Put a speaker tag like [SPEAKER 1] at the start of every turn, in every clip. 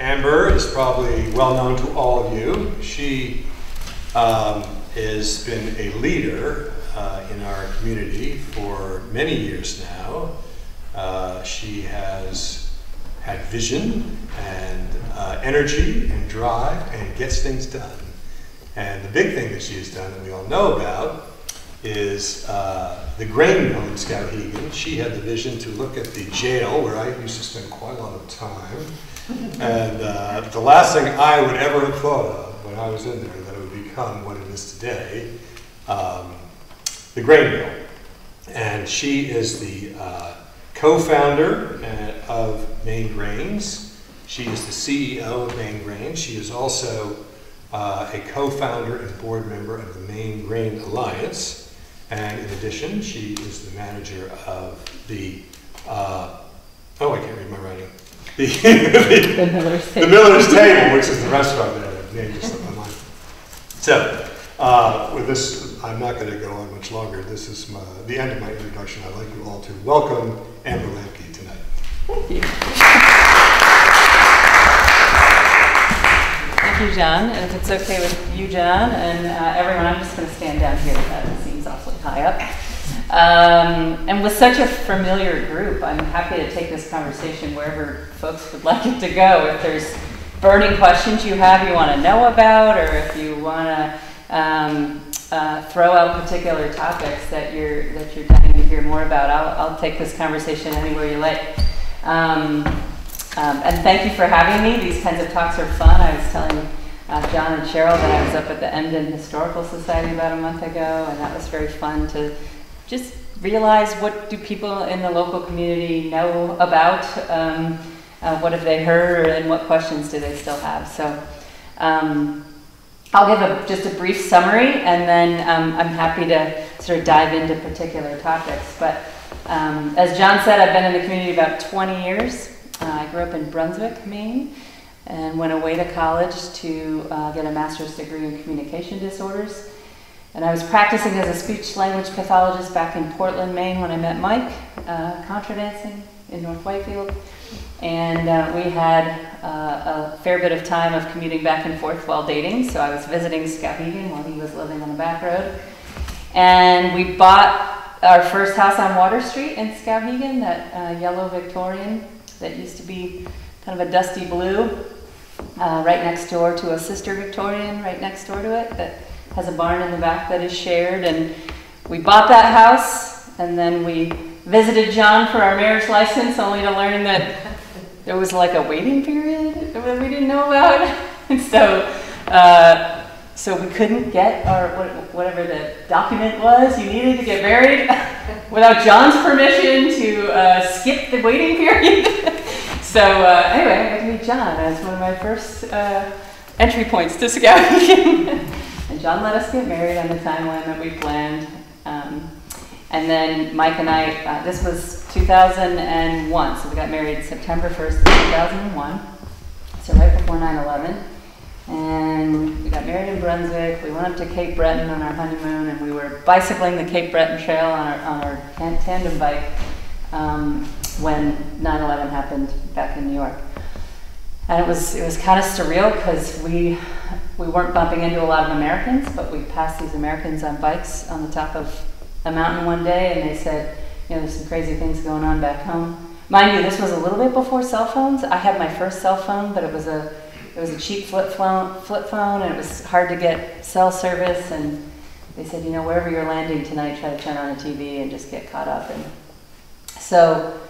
[SPEAKER 1] Amber is probably well known to all of you. She um, has been a leader uh, in our community for many years now. Uh, she has had vision and uh, energy and drive and gets things done. And the big thing that she has done that we all know about is uh, the grain mill in Skowhegan. She had the vision to look at the jail where I used to spend quite a lot of time. And uh, the last thing I would ever have thought of when I was in there that it would become what it is today, um, the grain mill. And she is the uh, co-founder uh, of Maine Grains. She is the CEO of Maine Grains. She is also uh, a co-founder and board member of the Maine Grain Alliance. And in addition, she is the manager of the, uh, oh, I can't read my writing. The, the,
[SPEAKER 2] The Miller's
[SPEAKER 1] the
[SPEAKER 2] Table.
[SPEAKER 1] Miller's Table, which is the restaurant there. The name just slipped my mind. So, uh, with this, I'm not going to go on much longer. This is my, the end of my introduction. I'd like you all to welcome Amber Lambke tonight.
[SPEAKER 2] Thank you. Thank you, John. And if it's okay with you, John, and uh, everyone, I'm just going to stand down here. That seems awfully high up. Um, and with such a familiar group, I'm happy to take this conversation wherever folks would like it to go. If there's burning questions you have you want to know about, or if you want to um, uh, throw out particular topics that you're that you're dying to hear more about, I'll, I'll take this conversation anywhere you like. Um, um, and thank you for having me. These kinds of talks are fun. I was telling uh, John and Cheryl that I was up at the Embden Historical Society about a month ago, and that was very fun to just realize what do people in the local community know about, um, uh, what have they heard, and what questions do they still have. So um, I'll give a, just a brief summary, and then um, I'm happy to sort of dive into particular topics. But um, as John said, I've been in the community about 20 years. Uh, I grew up in Brunswick, Maine, and went away to college to uh, get a master's degree in communication disorders. And I was practicing as a speech language pathologist back in Portland, Maine, when I met Mike, uh, contra dancing in North Whitefield. And uh, we had uh, a fair bit of time of commuting back and forth while dating. So I was visiting Skowhegan while he was living on the back road. And we bought our first house on Water Street in Skowhegan, that uh, yellow Victorian that used to be kind of a dusty blue, uh, right next door to a sister Victorian, right next door to it, that has a barn in the back that is shared. And we bought that house, and then we visited John for our marriage license, only to learn that there was like a waiting period that we didn't know about. And so, uh, so we couldn't get our whatever the document was you needed to get married without John's permission to uh, skip the waiting period. so uh, anyway, I got to meet John as one of my first uh, entry points to Skowhegan. John let us get married on the timeline that we planned. Um, and then Mike and I, uh, this was 2001, so we got married September 1st, 2001, so right before 9 11. And we got married in Brunswick. We went up to Cape Breton on our honeymoon, and we were bicycling the Cape Breton Trail on our, on our tandem bike um, when 9 11 happened back in New York. And it was, it was kind of surreal because we, we weren't bumping into a lot of Americans, but we passed these Americans on bikes on the top of a mountain one day, and they said, you know, there's some crazy things going on back home. Mind you, this was a little bit before cell phones. I had my first cell phone, but it was a it was a cheap flip phone, flip phone, and it was hard to get cell service. And they said, you know, wherever you're landing tonight, try to turn on a TV and just get caught up. And so,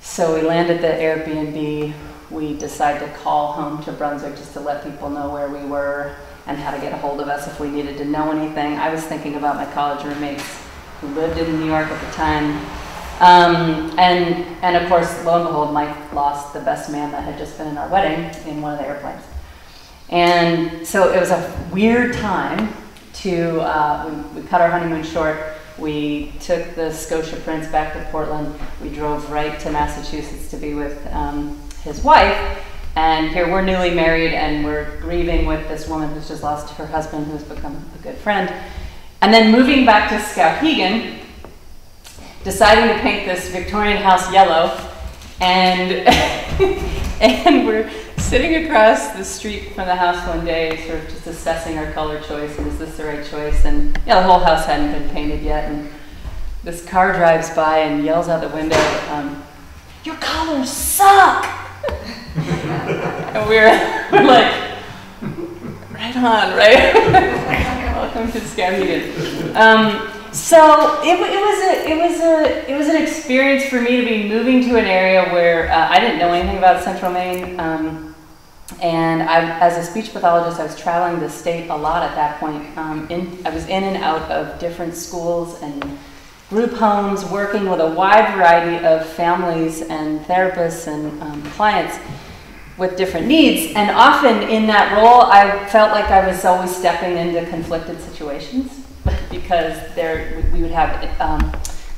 [SPEAKER 2] so we landed the Airbnb. We decided to call home to Brunswick just to let people know where we were and how to get a hold of us if we needed to know anything. I was thinking about my college roommates who lived in New York at the time. Um, and, and of course, lo and behold, Mike lost the best man that had just been in our wedding in one of the airplanes. And so it was a weird time to, uh, we, we cut our honeymoon short. We took the Scotia Prince back to Portland. We drove right to Massachusetts to be with um, his wife. And here we're newly married and we're grieving with this woman who's just lost her husband who's become a good friend. And then moving back to Skowhegan, deciding to paint this Victorian house yellow and And we're sitting across the street from the house one day, sort of just assessing our color choice and is this the right choice? And know, the whole house hadn't been painted yet. And this car drives by and yells out the window, um, Your colors suck! and we're, we're like, Right on, right? Welcome to Skowhegan. Um, so it, it, was a it was a it was an experience for me to be moving to an area where uh, I didn't know anything about Central Maine, um, and I, as a speech pathologist, I was traveling the state a lot at that point. Um, in, I was in and out of different schools and group homes, working with a wide variety of families and therapists and um, clients with different needs. And often in that role, I felt like I was always stepping into conflicted situations because there we would have um,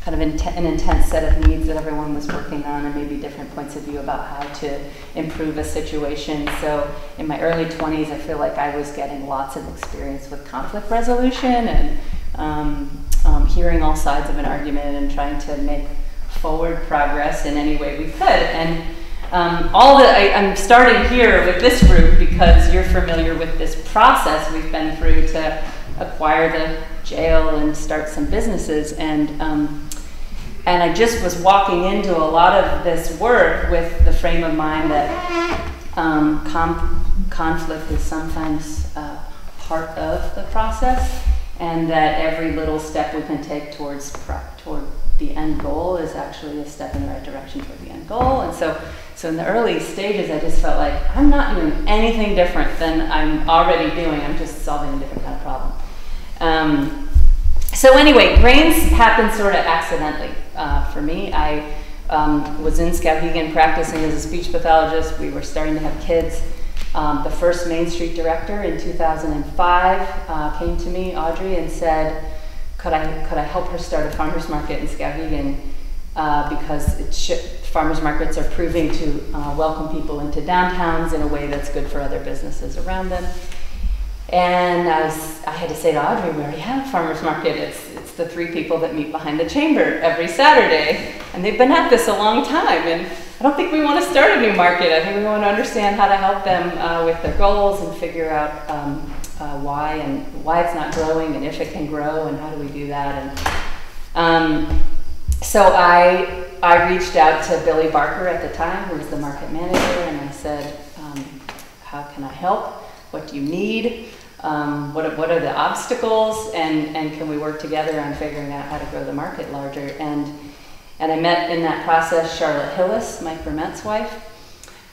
[SPEAKER 2] kind of an intense set of needs that everyone was working on and maybe different points of view about how to improve a situation. So in my early 20s, I feel like I was getting lots of experience with conflict resolution and um, um, hearing all sides of an argument and trying to make forward progress in any way we could. And um, all that I, I'm starting here with this group because you're familiar with this process we've been through to acquire the jail and start some businesses. And, um, and I just was walking into a lot of this work with the frame of mind that um, conflict is sometimes uh, part of the process, and that every little step we can take towards toward the end goal is actually a step in the right direction toward the end goal. And so, so in the early stages, I just felt like I'm not doing anything different than I'm already doing. I'm just solving a different kind of problem. Um, so anyway, grains happened sort of accidentally uh, for me. I um, was in Skowhegan practicing as a speech pathologist. We were starting to have kids. Um, the first Main Street director in 2005 uh, came to me, Audrey, and said, could I, could I help her start a farmer's market in Skowhegan uh, because farmers markets are proving to uh, welcome people into downtowns in a way that's good for other businesses around them. And I, was, I had to say to Audrey, we already have a farmer's market. It's, it's the three people that meet behind the chamber every Saturday. And they've been at this a long time. And I don't think we want to start a new market. I think we want to understand how to help them uh, with their goals and figure out um, uh, why and why it's not growing and if it can grow and how do we do that. And um, so I, I reached out to Billy Barker at the time, who was the market manager, and I said, um, how can I help? What do you need? Um, what, what are the obstacles and, and can we work together on figuring out how to grow the market larger? And, and I met in that process Charlotte Hillis, Mike Vermette's wife,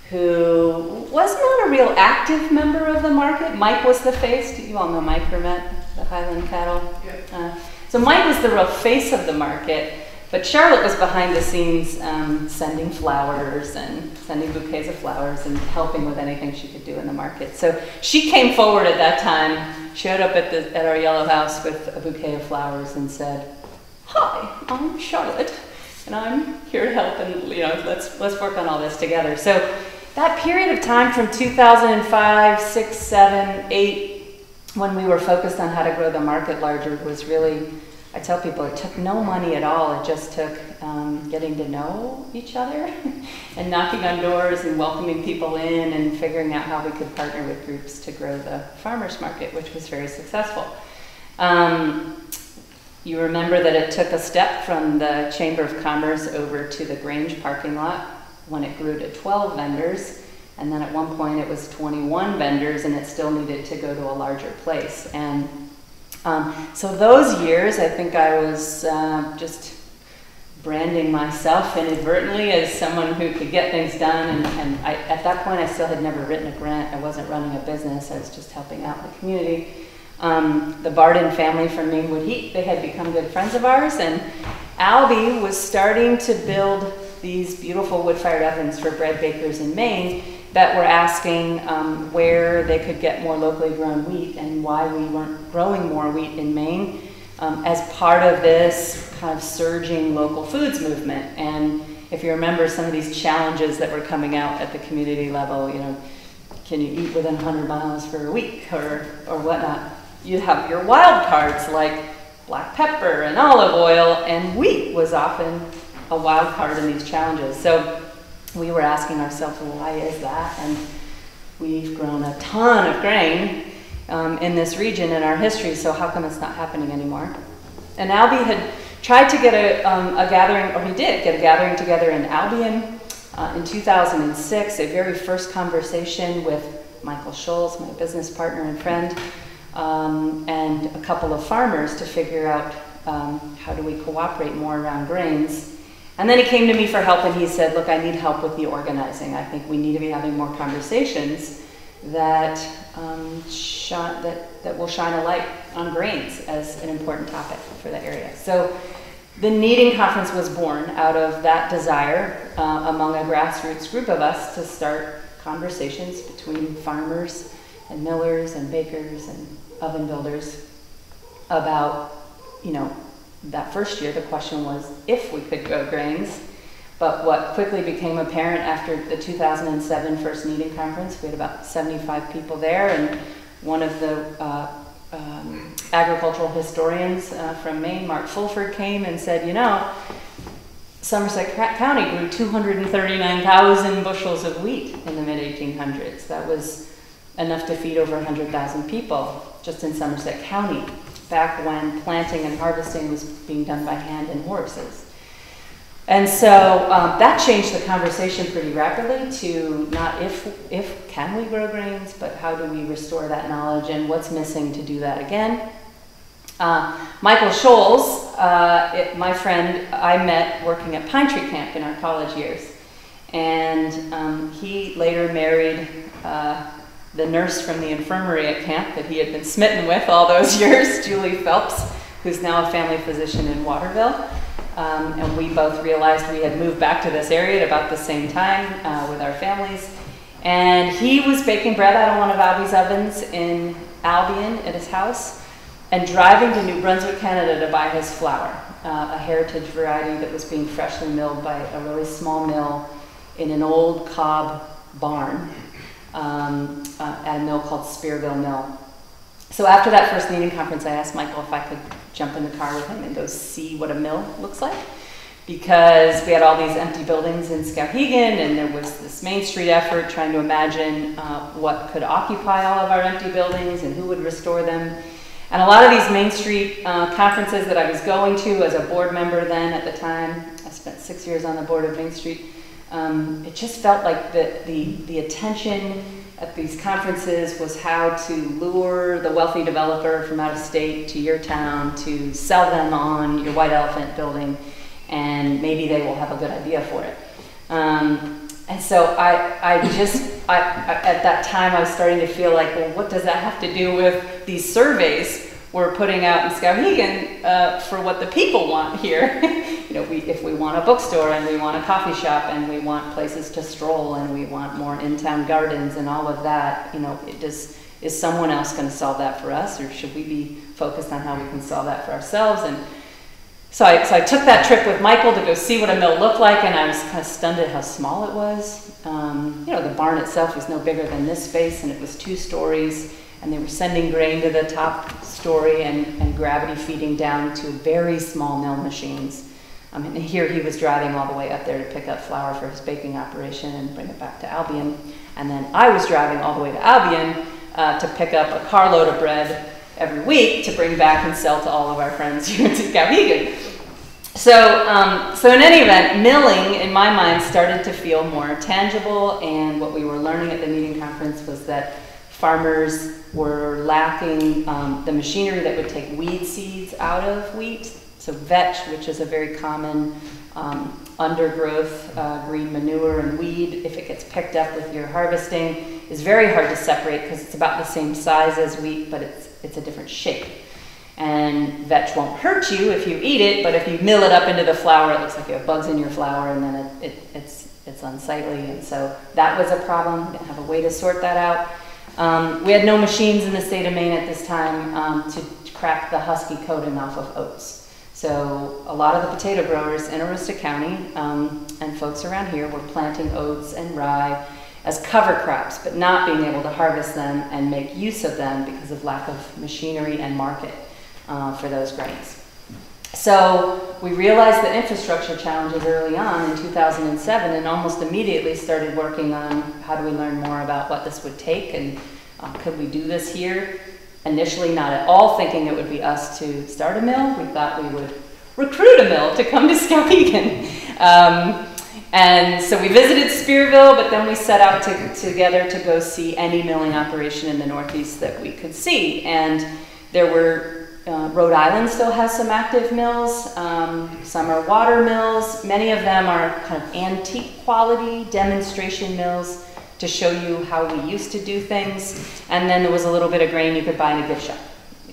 [SPEAKER 2] who was not a real active member of the market. Mike was the face. You all know Mike Vermette, the Highland cattle. Yeah. Uh, so Mike was the real face of the market. But Charlotte was behind the scenes um, sending flowers and sending bouquets of flowers and helping with anything she could do in the market. So she came forward at that time, showed up at, the, at our yellow house with a bouquet of flowers and said, Hi, I'm Charlotte, and I'm here to help, and you know, let's, let's work on all this together. So that period of time from 2005, 6, 7, 8, when we were focused on how to grow the market larger was really I tell people it took no money at all. It just took um, getting to know each other and knocking on doors and welcoming people in and figuring out how we could partner with groups to grow the farmers market, which was very successful. Um, you remember that it took a step from the Chamber of Commerce over to the Grange parking lot when it grew to 12 vendors. And then at one point it was 21 vendors and it still needed to go to a larger place. And um, so those years, I think I was uh, just branding myself inadvertently as someone who could get things done. And, and I, at that point, I still had never written a grant. I wasn't running a business. I was just helping out the community. Um, the Barden family from Maine Wood Heat, they had become good friends of ours. And Albie was starting to build these beautiful wood-fired ovens for bread bakers in Maine that were asking um, where they could get more locally grown wheat and why we weren't growing more wheat in Maine um, as part of this kind of surging local foods movement. And if you remember some of these challenges that were coming out at the community level, you know, can you eat within 100 miles for a week or, or whatnot? You have your wild cards like black pepper and olive oil, and wheat was often a wild card in these challenges. So we were asking ourselves, why is that? And we've grown a ton of grain um, in this region in our history, so how come it's not happening anymore? And Albie had tried to get a, um, a gathering, or he did get a gathering together in Albion uh, in 2006, a very first conversation with Michael Scholes, my business partner and friend, um, and a couple of farmers to figure out um, how do we cooperate more around grains. And then he came to me for help and he said, Look, I need help with the organizing. I think we need to be having more conversations that, um, that, that will shine a light on grains as an important topic for the area. So the Kneading Conference was born out of that desire uh, among a grassroots group of us to start conversations between farmers and millers and bakers and oven builders about, you know, that first year the question was if we could grow grains. But what quickly became apparent after the 2007 First Kneading Conference, we had about 75 people there, and one of the uh, um, agricultural historians uh, from Maine, Mark Fulford, came and said, you know, Somerset County grew 239,000 bushels of wheat in the mid 1800s. That was enough to feed over 100,000 people just in Somerset County, back when planting and harvesting was being done by hand and horses. And so um, that changed the conversation pretty rapidly to not if, if can we grow grains, but how do we restore that knowledge and what's missing to do that again. Uh, Michael Scholes, uh, it, my friend, I met working at Pine Tree Camp in our college years. And um, he later married uh, the nurse from the infirmary at camp that he had been smitten with all those years, Julie Phelps, who's now a family physician in Waterville. Um, and we both realized we had moved back to this area at about the same time uh, with our families. And he was baking bread out of one of Albie's ovens in Albion at his house and driving to New Brunswick, Canada to buy his flour, uh, a heritage variety that was being freshly milled by a really small mill in an old cob barn um, uh, at a mill called Speerville Mill. So after that first kneading conference, I asked Michael if I could jump in the car with him and go see what a mill looks like. Because we had all these empty buildings in Skowhegan, and there was this Main Street effort trying to imagine uh, what could occupy all of our empty buildings and who would restore them. And a lot of these Main Street uh, conferences that I was going to as a board member then at the time, I spent six years on the board of Main Street, um, it just felt like the, the, the attention at these conferences was how to lure the wealthy developer from out of state to your town to sell them on your white elephant building, and maybe they will have a good idea for it. Um, and so I, I just, I, at that time, I was starting to feel like, well, what does that have to do with these surveys we're putting out in Skowhegan uh, for what the people want here. you know, we, if we want a bookstore and we want a coffee shop and we want places to stroll and we want more in-town gardens and all of that, you know, it does, is someone else going to solve that for us or should we be focused on how we can solve that for ourselves? And so I, so I took that trip with Michael to go see what a mill looked like and I was kind of stunned at how small it was. Um, you know, the barn itself was no bigger than this space and it was two stories and they were sending grain to the top story and, and gravity feeding down to very small mill machines. Um, mean, here he was driving all the way up there to pick up flour for his baking operation and bring it back to Albion. And then I was driving all the way to Albion uh, to pick up a carload of bread every week to bring back and sell to all of our friends here in Skowhegan. So, um, so in any event, milling in my mind started to feel more tangible, and what we were learning at the kneading conference was that farmers were lacking um, the machinery that would take weed seeds out of wheat. So vetch, which is a very common um, undergrowth uh, green manure and weed, if it gets picked up with your harvesting, is very hard to separate because it's about the same size as wheat, but it's, it's a different shape. And vetch won't hurt you if you eat it, but if you mill it up into the flour, it looks like you have bugs in your flour, and then it, it, it's, it's unsightly. And so that was a problem. Didn't have a way to sort that out. Um, we had no machines in the state of Maine at this time um, to crack the husky coating off of oats. So a lot of the potato growers in Aroostook County um, and folks around here were planting oats and rye as cover crops, but not being able to harvest them and make use of them because of lack of machinery and market uh, for those grains. So we realized the infrastructure challenges early on in 2007 and almost immediately started working on how do we learn more about what this would take and uh, could we do this here? Initially, not at all thinking it would be us to start a mill. We thought we would recruit a mill to come to Skowhegan. Um, and so we visited Speerville, but then we set out to, together to go see any milling operation in the Northeast that we could see. And there were uh, Rhode Island still has some active mills. Um, some are water mills. Many of them are kind of antique quality demonstration mills to show you how we used to do things. And then there was a little bit of grain you could buy in a gift shop.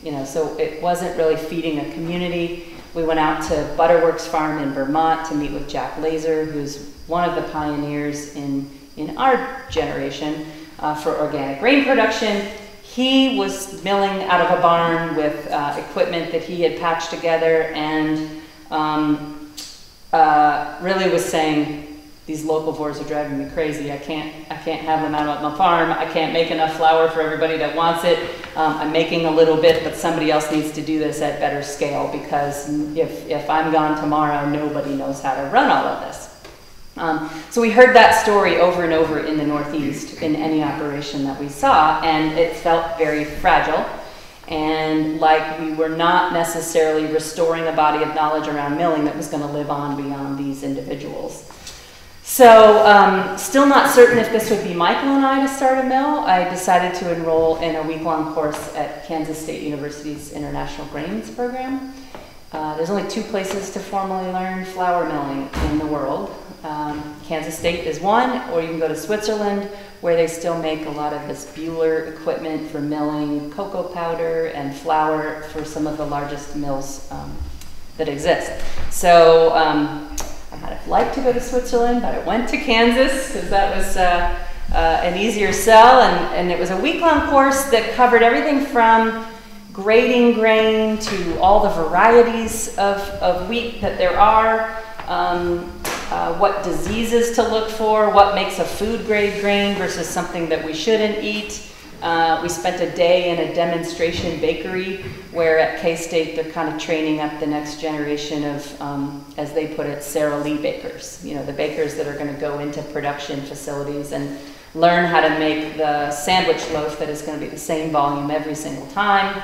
[SPEAKER 2] You know, so it wasn't really feeding a community. We went out to Butterworks Farm in Vermont to meet with Jack Lazor, who's one of the pioneers in, in our generation uh, for organic grain production. He was milling out of a barn with uh, equipment that he had patched together and um, uh, really was saying, these locavores are driving me crazy. I can't, I can't have them out on my farm. I can't make enough flour for everybody that wants it. Um, I'm making a little bit, but somebody else needs to do this at better scale because if, if I'm gone tomorrow, nobody knows how to run all of this. Um, so we heard that story over and over in the Northeast in any operation that we saw, and it felt very fragile and like we were not necessarily restoring a body of knowledge around milling that was going to live on beyond these individuals. So, um, still not certain if this would be Michael and I to start a mill. I decided to enroll in a week long course at Kansas State University's International Grains program. Uh, there's only two places to formally learn flour milling in the world um, Kansas State is one, or you can go to Switzerland, where they still make a lot of this Bühler equipment for milling cocoa powder and flour for some of the largest mills um, that exist. So um, I might have liked to go to Switzerland, but I went to Kansas because that was uh, uh, an easier sell, and, and it was a week long course that covered everything from grading grain to all the varieties of, of wheat that there are. Um, uh, what diseases to look for, what makes a food grade grain versus something that we shouldn't eat. Uh, we spent a day in a demonstration bakery where at K State they're kind of training up the next generation of, um, as they put it, Sara Lee bakers. You know, the bakers that are going to go into production facilities and learn how to make the sandwich loaf that is going to be the same volume every single time.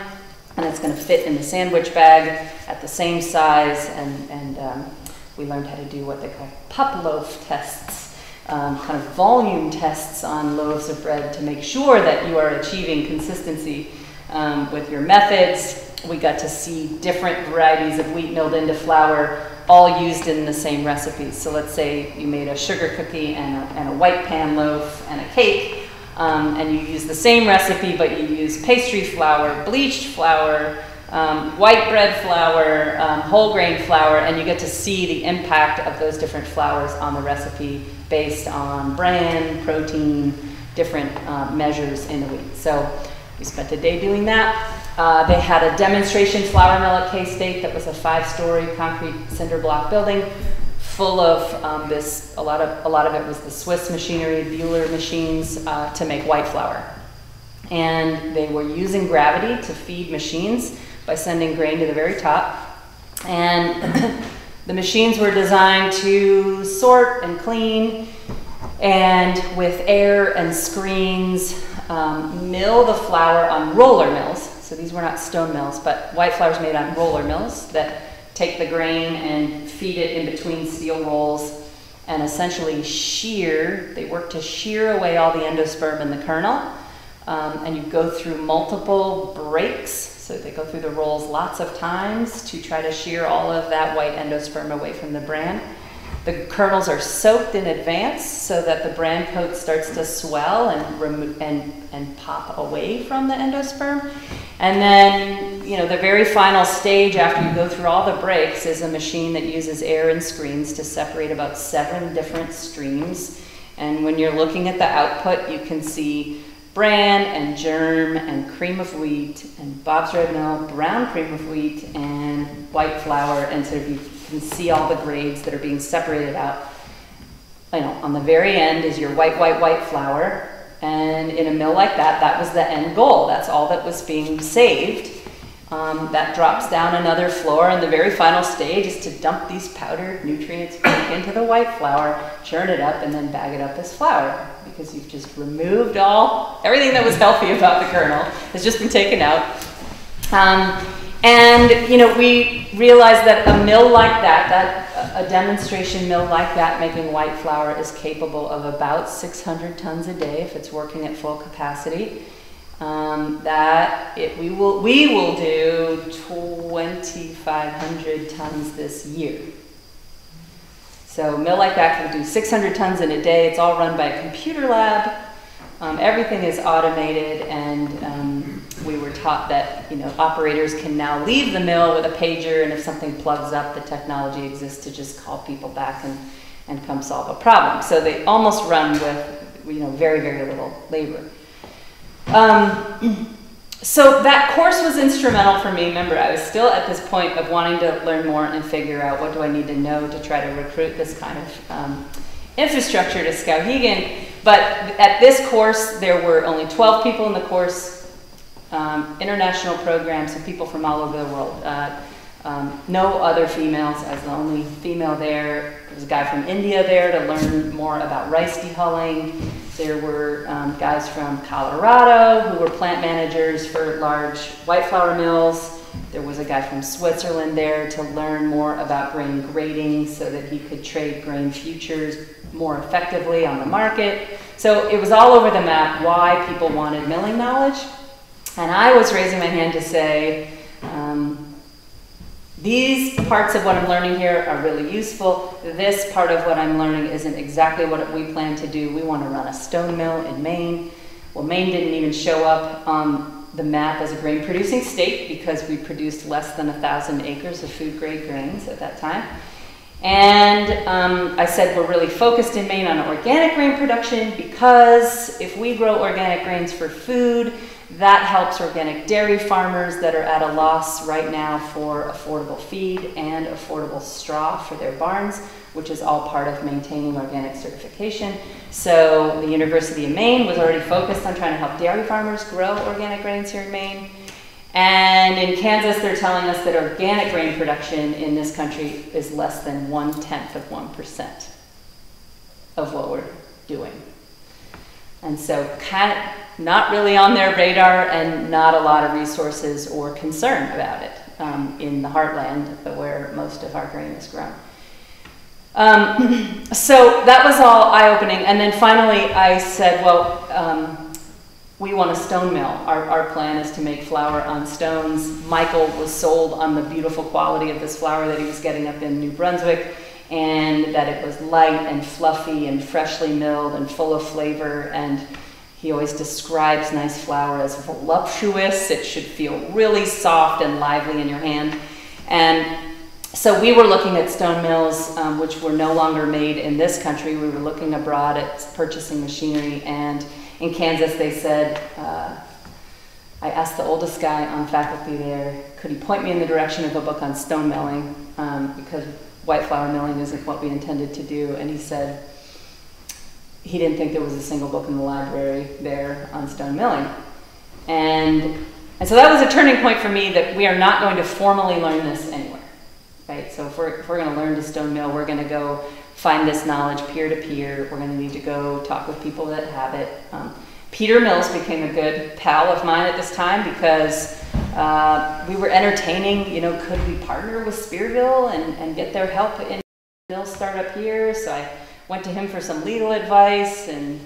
[SPEAKER 2] And it's going to fit in the sandwich bag at the same size and, and um, we learned how to do what they call pup loaf tests, um, kind of volume tests on loaves of bread to make sure that you are achieving consistency um, with your methods. We got to see different varieties of wheat milled into flour, all used in the same recipes. So let's say you made a sugar cookie and a, and a white pan loaf and a cake, um, and you use the same recipe, but you use pastry flour, bleached flour, um, white bread flour, um, whole grain flour, and you get to see the impact of those different flours on the recipe based on bran, protein, different uh, measures in the wheat. So we spent a day doing that. Uh, they had a demonstration flour mill at K-State that was a five-story concrete cinder block building full of um, this, a lot of, a lot of it was the Swiss machinery, Bühler machines uh, to make white flour. And they were using gravity to feed machines by sending grain to the very top. And the machines were designed to sort and clean and with air and screens um, mill the flour on roller mills. So these were not stone mills, but white flour is made on roller mills that take the grain and feed it in between steel rolls and essentially shear. They work to shear away all the endosperm in the kernel. Um, and you go through multiple breaks so they go through the rolls lots of times to try to shear all of that white endosperm away from the bran. The kernels are soaked in advance so that the bran coat starts to swell and, and, and pop away from the endosperm. And then, you know, the very final stage after you go through all the breaks is a machine that uses air and screens to separate about seven different streams. And when you're looking at the output, you can see bran and germ and cream of wheat and Bob's Red Mill, brown cream of wheat and white flour. And so you can see all the grades that are being separated out. You know, on the very end is your white, white, white flour. And in a mill like that, that was the end goal. That's all that was being saved. Um, that drops down another floor, and the very final stage is to dump these powdered nutrients back into the white flour, churn it up, and then bag it up as flour because you've just removed all everything that was healthy about the kernel has just been taken out. Um, and you know, we realized that a mill like that, that a demonstration mill like that, making white flour, is capable of about 600 tons a day if it's working at full capacity um, that it, we, will, we will do 2,500 tons this year. So mill like that can do 600 tons in a day. It's all run by a computer lab. Um, everything is automated, and um, we were taught that you know operators can now leave the mill with a pager, and if something plugs up, the technology exists to just call people back and, and come solve a problem. So they almost run with you know very very little labor. Um, so that course was instrumental for me. Remember, I was still at this point of wanting to learn more and figure out what do I need to know to try to recruit this kind of um, infrastructure to Skowhegan. But at this course, there were only 12 people in the course, um, international programs, and people from all over the world. Uh, um, no other females. I was the only female there. There was a guy from India there to learn more about rice dehulling. There were um, guys from Colorado who were plant managers for large white flour mills. There was a guy from Switzerland there to learn more about grain grading so that he could trade grain futures more effectively on the market. So it was all over the map why people wanted milling knowledge. And I was raising my hand to say, um, these parts of what I'm learning here are really useful. This part of what I'm learning isn't exactly what we plan to do. We want to run a stone mill in Maine. Well, Maine didn't even show up on the map as a grain producing state because we produced less than a thousand acres of food grade grains at that time. And um, I said we're really focused in Maine on organic grain production because if we grow organic grains for food, that helps organic dairy farmers that are at a loss right now for affordable feed and affordable straw for their barns, which is all part of maintaining organic certification. So the University of Maine was already focused on trying to help dairy farmers grow organic grains here in Maine. And in Kansas, they're telling us that organic grain production in this country is less than one tenth of 1% of what we're doing. And so, kind of, not really on their radar and not a lot of resources or concern about it um, in the heartland where most of our grain is grown. Um, so that was all eye opening. And then finally, I said, well, um, we want a stone mill. Our, our plan is to make flour on stones. Michael was sold on the beautiful quality of this flour that he was getting up in New Brunswick and that it was light and fluffy and freshly milled and full of flavor and he always describes nice flour as voluptuous. It should feel really soft and lively in your hand. And so we were looking at stone mills, um, which were no longer made in this country. We were looking abroad at purchasing machinery. And in Kansas, they said, uh, I asked the oldest guy on faculty there, could he point me in the direction of a book on stone milling? Um, because white flour milling isn't what we intended to do. And he said, he didn't think there was a single book in the library there on stone milling. And, and so that was a turning point for me that we are not going to formally learn this anywhere. Right? So if we're, if we're going to learn to stone mill, we're going to go find this knowledge peer to peer. We're going to need to go talk with people that have it. Um, Peter Mills became a good pal of mine at this time because uh, we were entertaining, you know, could we partner with Speerville and, and get their help in mill startup here? So I went to him for some legal advice and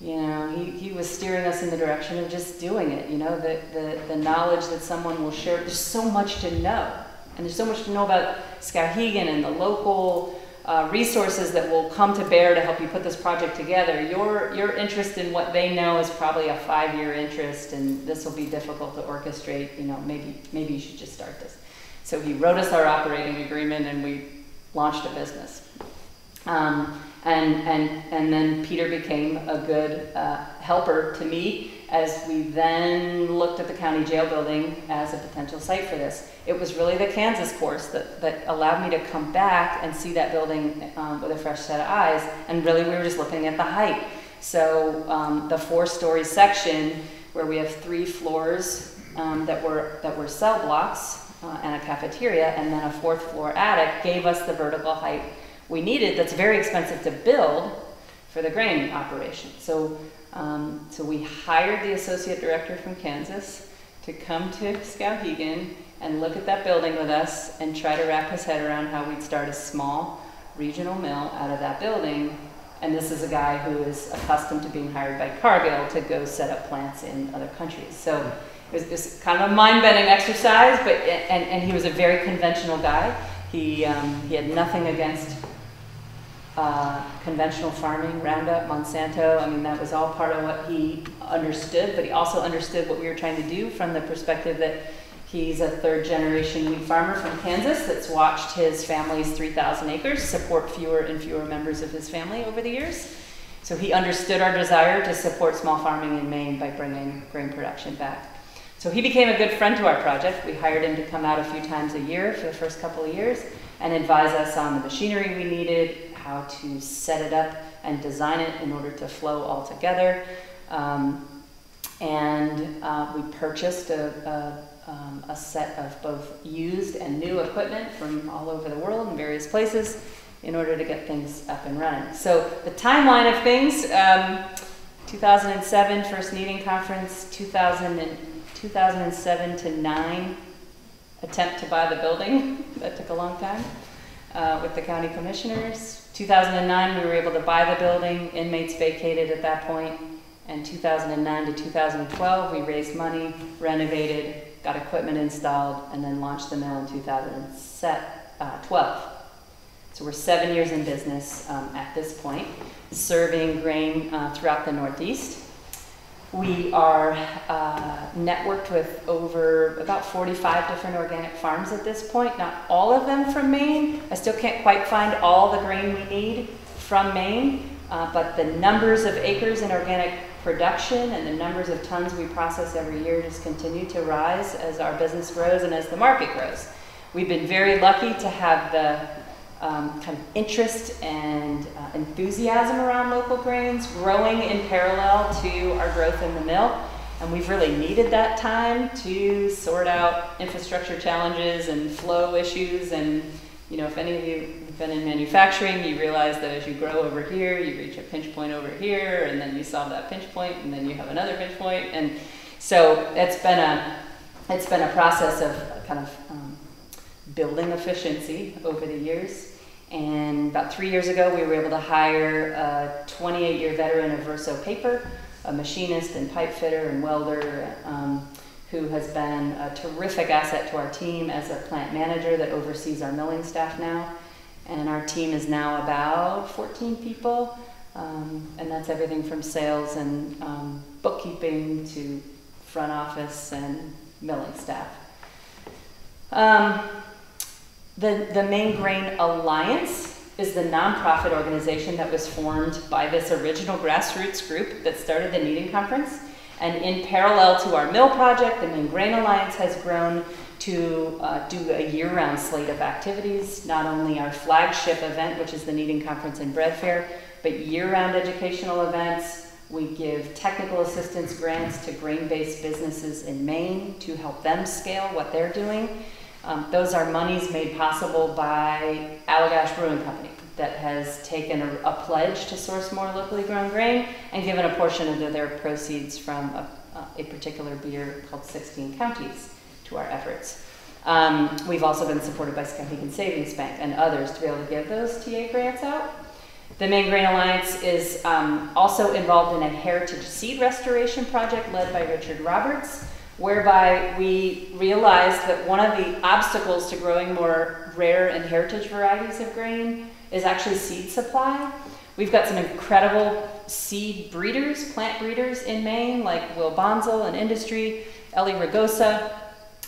[SPEAKER 2] you know he, he was steering us in the direction of just doing it you know the, the, the knowledge that someone will share there's so much to know and there's so much to know about skowhegan and the local uh, resources that will come to bear to help you put this project together your your interest in what they know is probably a five-year interest and this will be difficult to orchestrate you know maybe maybe you should just start this. So he wrote us our operating agreement and we launched a business. Um, and, and, and then Peter became a good uh, helper to me as we then looked at the county jail building as a potential site for this. It was really the Kansas course that, that allowed me to come back and see that building um, with a fresh set of eyes. And really, we were just looking at the height. So um, the four story section where we have three floors um, that were that were cell blocks uh, and a cafeteria, and then a fourth floor attic gave us the vertical height we needed. That's very expensive to build for the grain operation. So, um, so we hired the associate director from Kansas to come to Skowhegan and look at that building with us and try to wrap his head around how we'd start a small regional mill out of that building. And this is a guy who is accustomed to being hired by Cargill to go set up plants in other countries. So it was, was kind of a mind-bending exercise, but and, and he was a very conventional guy. He, um, he had nothing against uh, conventional farming, Roundup, Monsanto. I mean, that was all part of what he understood, but he also understood what we were trying to do from the perspective that he's a third generation wheat farmer from Kansas that's watched his family's 3,000 acres support fewer and fewer members of his family over the years. So he understood our desire to support small farming in Maine by bringing grain production back. So he became a good friend to our project. We hired him to come out a few times a year for the first couple of years and advise us on the machinery we needed, how to set it up and design it in order to flow all together. Um, and uh, we purchased a, a, um, a, set of both used and new equipment from all over the world in various places in order to get things up and running. So the timeline of things, um, 2007 first kneading conference, 2000 and, 2007 to 9 attempt to buy the building. that took a long time uh, with the county commissioners. 2009, we were able to buy the building. Inmates vacated at that point. And 2009 to 2012, we raised money, renovated, got equipment installed, and then launched the mill in 2012. So we're seven years in business um, at this point, serving grain uh, throughout the Northeast. We are uh, networked with over about 45 different organic farms at this point, not all of them from Maine. I still can't quite find all the grain we need from Maine, uh, but the numbers of acres in organic production and the numbers of tons we process every year just continue to rise as our business grows and as the market grows. We've been very lucky to have the um, kind of interest and uh, enthusiasm around local grains growing in parallel to our growth in the mill. And we've really needed that time to sort out infrastructure challenges and flow issues. And, you know, if any of you have been in manufacturing, you realize that as you grow over here, you reach a pinch point over here, and then you solve that pinch point, and then you have another pinch point. And so it's been a, it's been a process of kind of um, building efficiency over the years. And about three years ago, we were able to hire a 28 year veteran of Verso Paper, a machinist and pipe fitter and welder, um, who has been a terrific asset to our team as a plant manager that oversees our milling staff now. And our team is now about 14 people, um, and that's everything from sales and um, bookkeeping to front office and milling staff. Um, the, the Maine Grain Alliance is the nonprofit organization that was formed by this original grassroots group that started the Kneading Conference. And in parallel to our mill project, the Maine Grain Alliance has grown to uh, do a year-round slate of activities, not only our flagship event, which is the Kneading Conference and Bread Fair, but year-round educational events. We give technical assistance grants to grain-based businesses in Maine to help them scale what they're doing. Um, those are monies made possible by Allagash Brewing Company that has taken a, a, pledge to source more locally grown grain and given a portion of their proceeds from a, a particular beer called 16 Counties to our efforts. Um, we've also been supported by Skowhegan Savings Bank and others to be able to give those TA grants out. The Maine Grain Alliance is um, also involved in a heritage seed restoration project led by Richard Roberts whereby we realized that one of the obstacles to growing more rare and heritage varieties of grain is actually seed supply. We've got some incredible seed breeders, plant breeders in Maine, like Will Bonsall and industry, Eli Rogosa,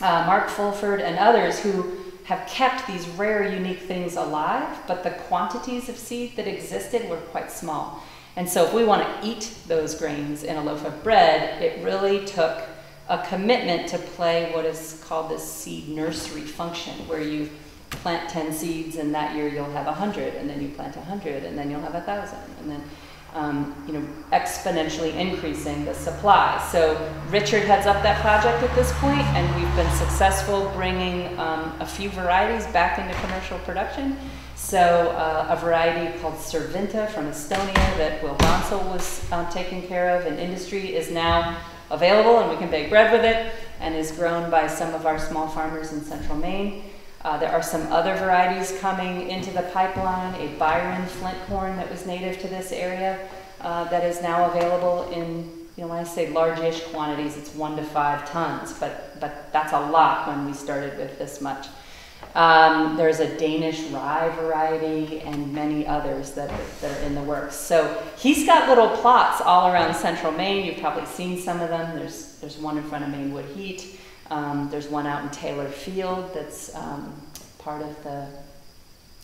[SPEAKER 2] uh, Mark Fulford, and others who have kept these rare, unique things alive, but the quantities of seed that existed were quite small. And so if we want to eat those grains in a loaf of bread, it really took a commitment to play what is called the seed nursery function, where you plant 10 seeds and that year you'll have 100, and then you plant 100, and then you'll have 1,000. And then, um, you know, exponentially increasing the supply. So Richard heads up that project at this point, and we've been successful bringing um, a few varieties back into commercial production. So uh, a variety called Sirvinta from Estonia that Will Bonsall was um, taking care of in industry is now available, and we can bake bread with it, and is grown by some of our small farmers in central Maine. Uh, there are some other varieties coming into the pipeline, a Byron flint corn that was native to this area uh, that is now available in, you know, when I say large-ish quantities, it's one to five tons, but, but that's a lot when we started with this much. Um, there's a Danish rye variety and many others that that are in the works. So he's got little plots all around central Maine. You've probably seen some of them. There's, there's one in front of Maine Wood Heat. Um, there's one out in Taylor Field that's um, part of the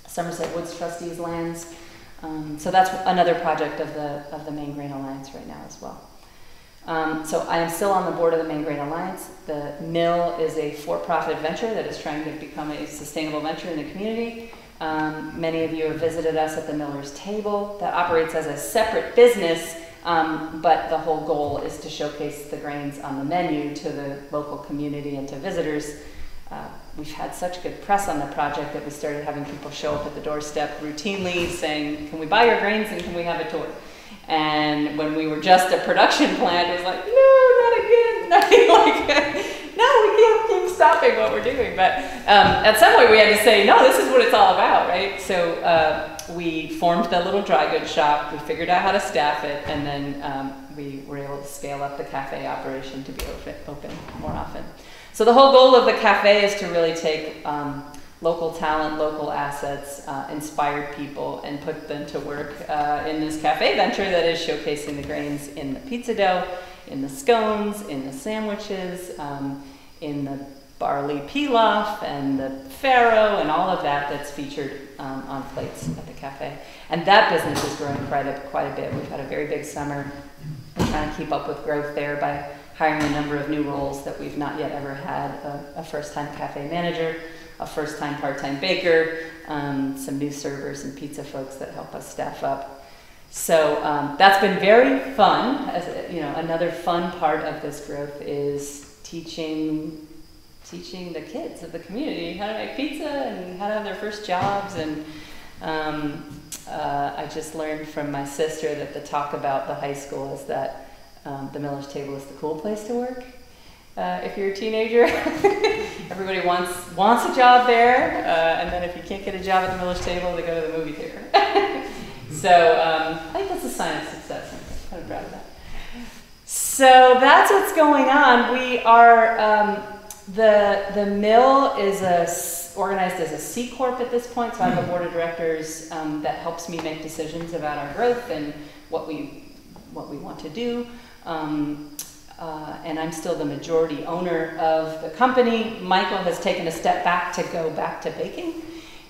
[SPEAKER 2] Somerset Woods Trustees lands. Um, so that's another project of the, of the Maine Grain Alliance right now as well. Um, so I am still on the board of the Maine Grain Alliance. The mill is a for-profit venture that is trying to become a sustainable venture in the community. Um, many of you have visited us at the Miller's Table. That operates as a separate business um, but the whole goal is to showcase the grains on the menu to the local community and to visitors. Uh, we've had such good press on the project that we started having people show up at the doorstep routinely saying, Can we buy your grains and can we have a tour? And when we were just a production plant, it was like, No, not again. like, no, we can't keep stopping what we're doing. But um, at some point, we had to say, No, this is what it's all about, right? So, uh, we formed the little dry goods shop, we figured out how to staff it, and then um, we were able to scale up the cafe operation to be open, open more often. So the whole goal of the cafe is to really take um, local talent, local assets, uh, inspired people, and put them to work uh, in this cafe venture that is showcasing the grains in the pizza dough, in the scones, in the sandwiches, um, in the barley pilaf and the farro and all of that that's featured um, on plates at the cafe. And that business is growing quite a, quite a bit. We've had a very big summer. We're trying to keep up with growth there by hiring a number of new roles that we've not yet ever had a, a first time cafe manager, a first time part time baker, um, some new servers and pizza folks that help us staff up. So um, that's been very fun. As you know, another fun part of this growth is teaching teaching the kids of the community how to make pizza and how to have their first jobs. And um, uh, I just learned from my sister that the talk about the high school is that um, the Miller's Table is the cool place to work. Uh, if you're a teenager, everybody wants wants a job there, uh, and then if you can't get a job at the Miller's Table, they go to the movie theater. so um, I think that's a sign of success. I'm kind of proud of that. So that's what's going on. We are um, the, the mill is a, organized as a C Corp at this point, so I have a board of directors um, that helps me make decisions about our growth and what we, what we want to do. Um, uh, and I'm still the majority owner of the company. Michael has taken a step back to go back to baking,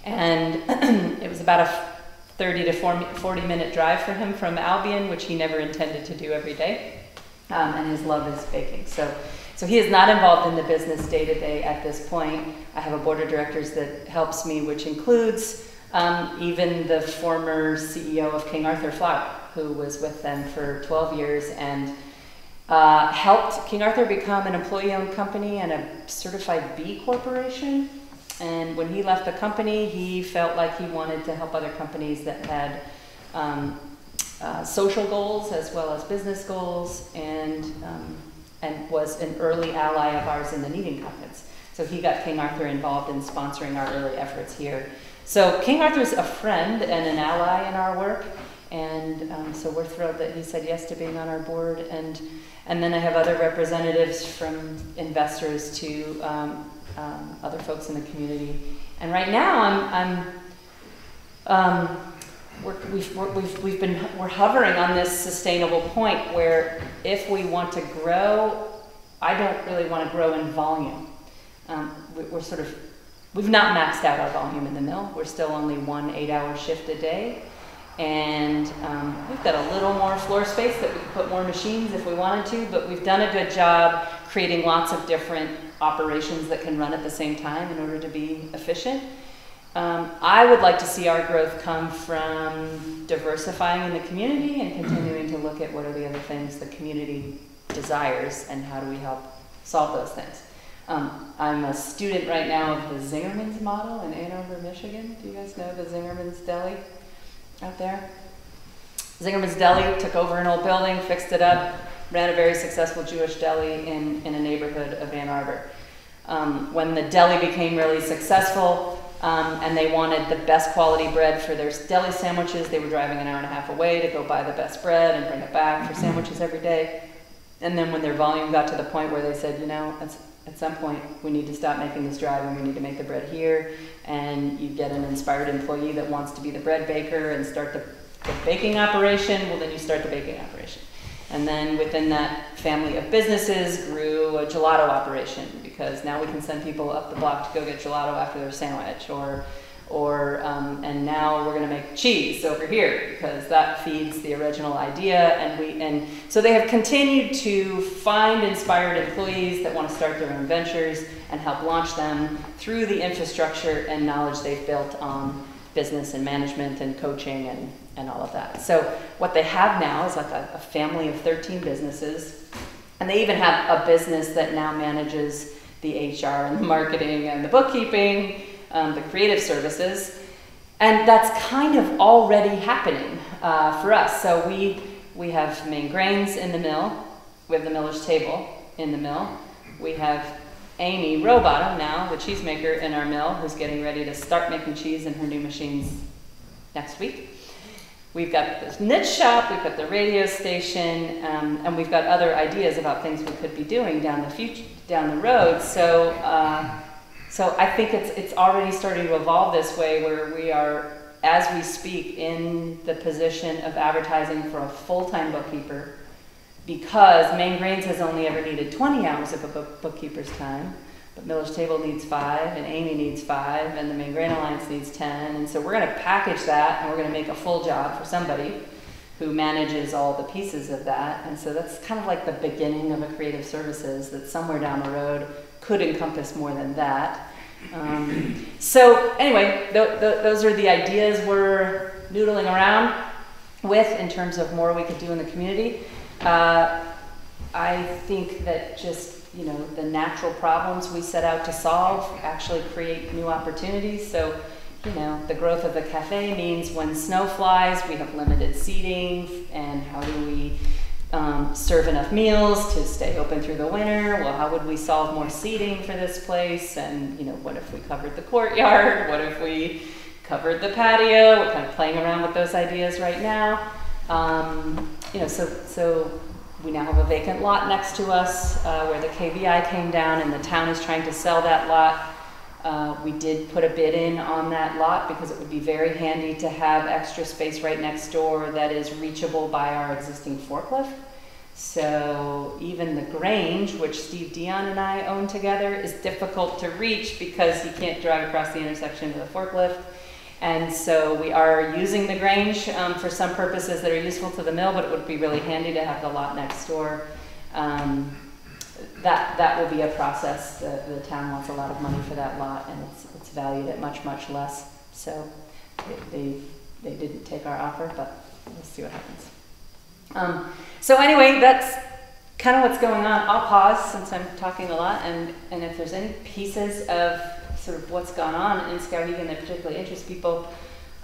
[SPEAKER 2] and it was about a 30 to 40 minute drive for him from Albion, which he never intended to do every day. Um, and his love is baking. So so he is not involved in the business day to day at this point. I have a board of directors that helps me, which includes um, even the former CEO of King Arthur Flour, who was with them for 12 years and uh, helped King Arthur become an employee owned company and a certified B corporation. And when he left the company, he felt like he wanted to help other companies that had um, uh, social goals as well as business goals. And um, and was an early ally of ours in the Kneading Conference. So he got King Arthur involved in sponsoring our early efforts here. So King Arthur's a friend and an ally in our work, and um, so we're thrilled that he said yes to being on our board. And and then I have other representatives from investors to um, um, other folks in the community. And right now I'm I'm um, we're, we've, we have we've been we're hovering on this sustainable point where if we want to grow, I don't really want to grow in volume. Um, we, are sort of we've not maxed out our volume in the mill. We're still only one eight-hour shift a day, and um, we've got a little more floor space that we could put more machines if we wanted to. But we've done a good job creating lots of different operations that can run at the same time in order to be efficient. Um, I would like to see our growth come from diversifying in the community and continuing to look at what are the other things the community desires and how do we help solve those things. Um, I'm a student right now of the Zingerman's model in Ann Arbor, Michigan. Do you guys know the Zingerman's Deli out there? Zingerman's Deli took over an old building, fixed it up, ran a very successful Jewish deli in, in a neighborhood of Ann Arbor. Um, when the deli became really successful um, and they wanted the best quality bread for their deli sandwiches, they were driving an hour and a half away to go buy the best bread and bring it back for sandwiches every day. And then when their volume got to the point where they said, you know, at, at some point we need to stop making this drive and we need to make the bread here, and you get an inspired employee that wants to be the bread baker and start the, the baking operation, well, then you start the baking operation. And then within that family of businesses grew a gelato operation because now we can send people up the block to go get gelato after their sandwich or or um, and now we're going to make cheese over here because that feeds the original idea and we and so they have continued to find inspired employees that want to start their own ventures and help launch them through the infrastructure and knowledge they've built on business and management and coaching and, and all of that. So what they have now is like a, a family of 13 businesses. And they even have a business that now manages the hr and the marketing and the bookkeeping um, the creative services. And that's kind of already happening uh, for us. So we, we have Maine Grains in the mill, we have the miller's table in the mill. We have Amy Rowbottom now, the cheesemaker in our mill, who's getting ready to start making cheese in her new machines next week. We've got this knit shop, we've got the radio station, um, and we've got other ideas about things we could be doing down the future, down the road. So uh, so I think it's, it's already starting to evolve this way where we are, as we speak, in the position of advertising for a full-time bookkeeper because Maine Grains has only ever needed 20 hours of a book, bookkeeper's time, but Miller's Table needs five, and Amy needs five, and the Maine Grain Alliance needs 10. And so we're going to package that, and we're going to make a full job for somebody who manages all the pieces of that. And so that's kind of like the beginning of a creative services that somewhere down the road could encompass more than that. Um, so anyway, th- th- those are the ideas we're noodling around with in terms of more we could do in the community. Uh, I think that just you know the natural problems we set out to solve actually create new opportunities. So you know the growth of the cafe means when snow flies, we have limited seating, and how do we um, serve enough meals to stay open through the winter? Well, how would we solve more seating for this place? And you know, what if we covered the courtyard? What if we covered the patio? We're kind of playing around with those ideas right now. Um, you know, so so we now have a vacant lot next to us uh, where the KVI came down, and the town is trying to sell that lot. Uh, we did put a bid in on that lot because it would be very handy to have extra space right next door that is reachable by our existing forklift. So even the Grange, which Steve Dion and I own together, is difficult to reach because you can't drive across the intersection with a forklift. And so we are using the Grange um, for some purposes that are useful to the mill, but it would be really handy to have the lot next door. Um, that, that will be a process. The, the town wants a lot of money for that lot and it's, it's valued at much, much less. So they, they, didn't take our offer, but we'll see what happens. Um, so anyway, that's kind of what's going on. I'll pause since I'm talking a lot and, and if there's any pieces of sort of what's gone on in Skowhegan that particularly interest people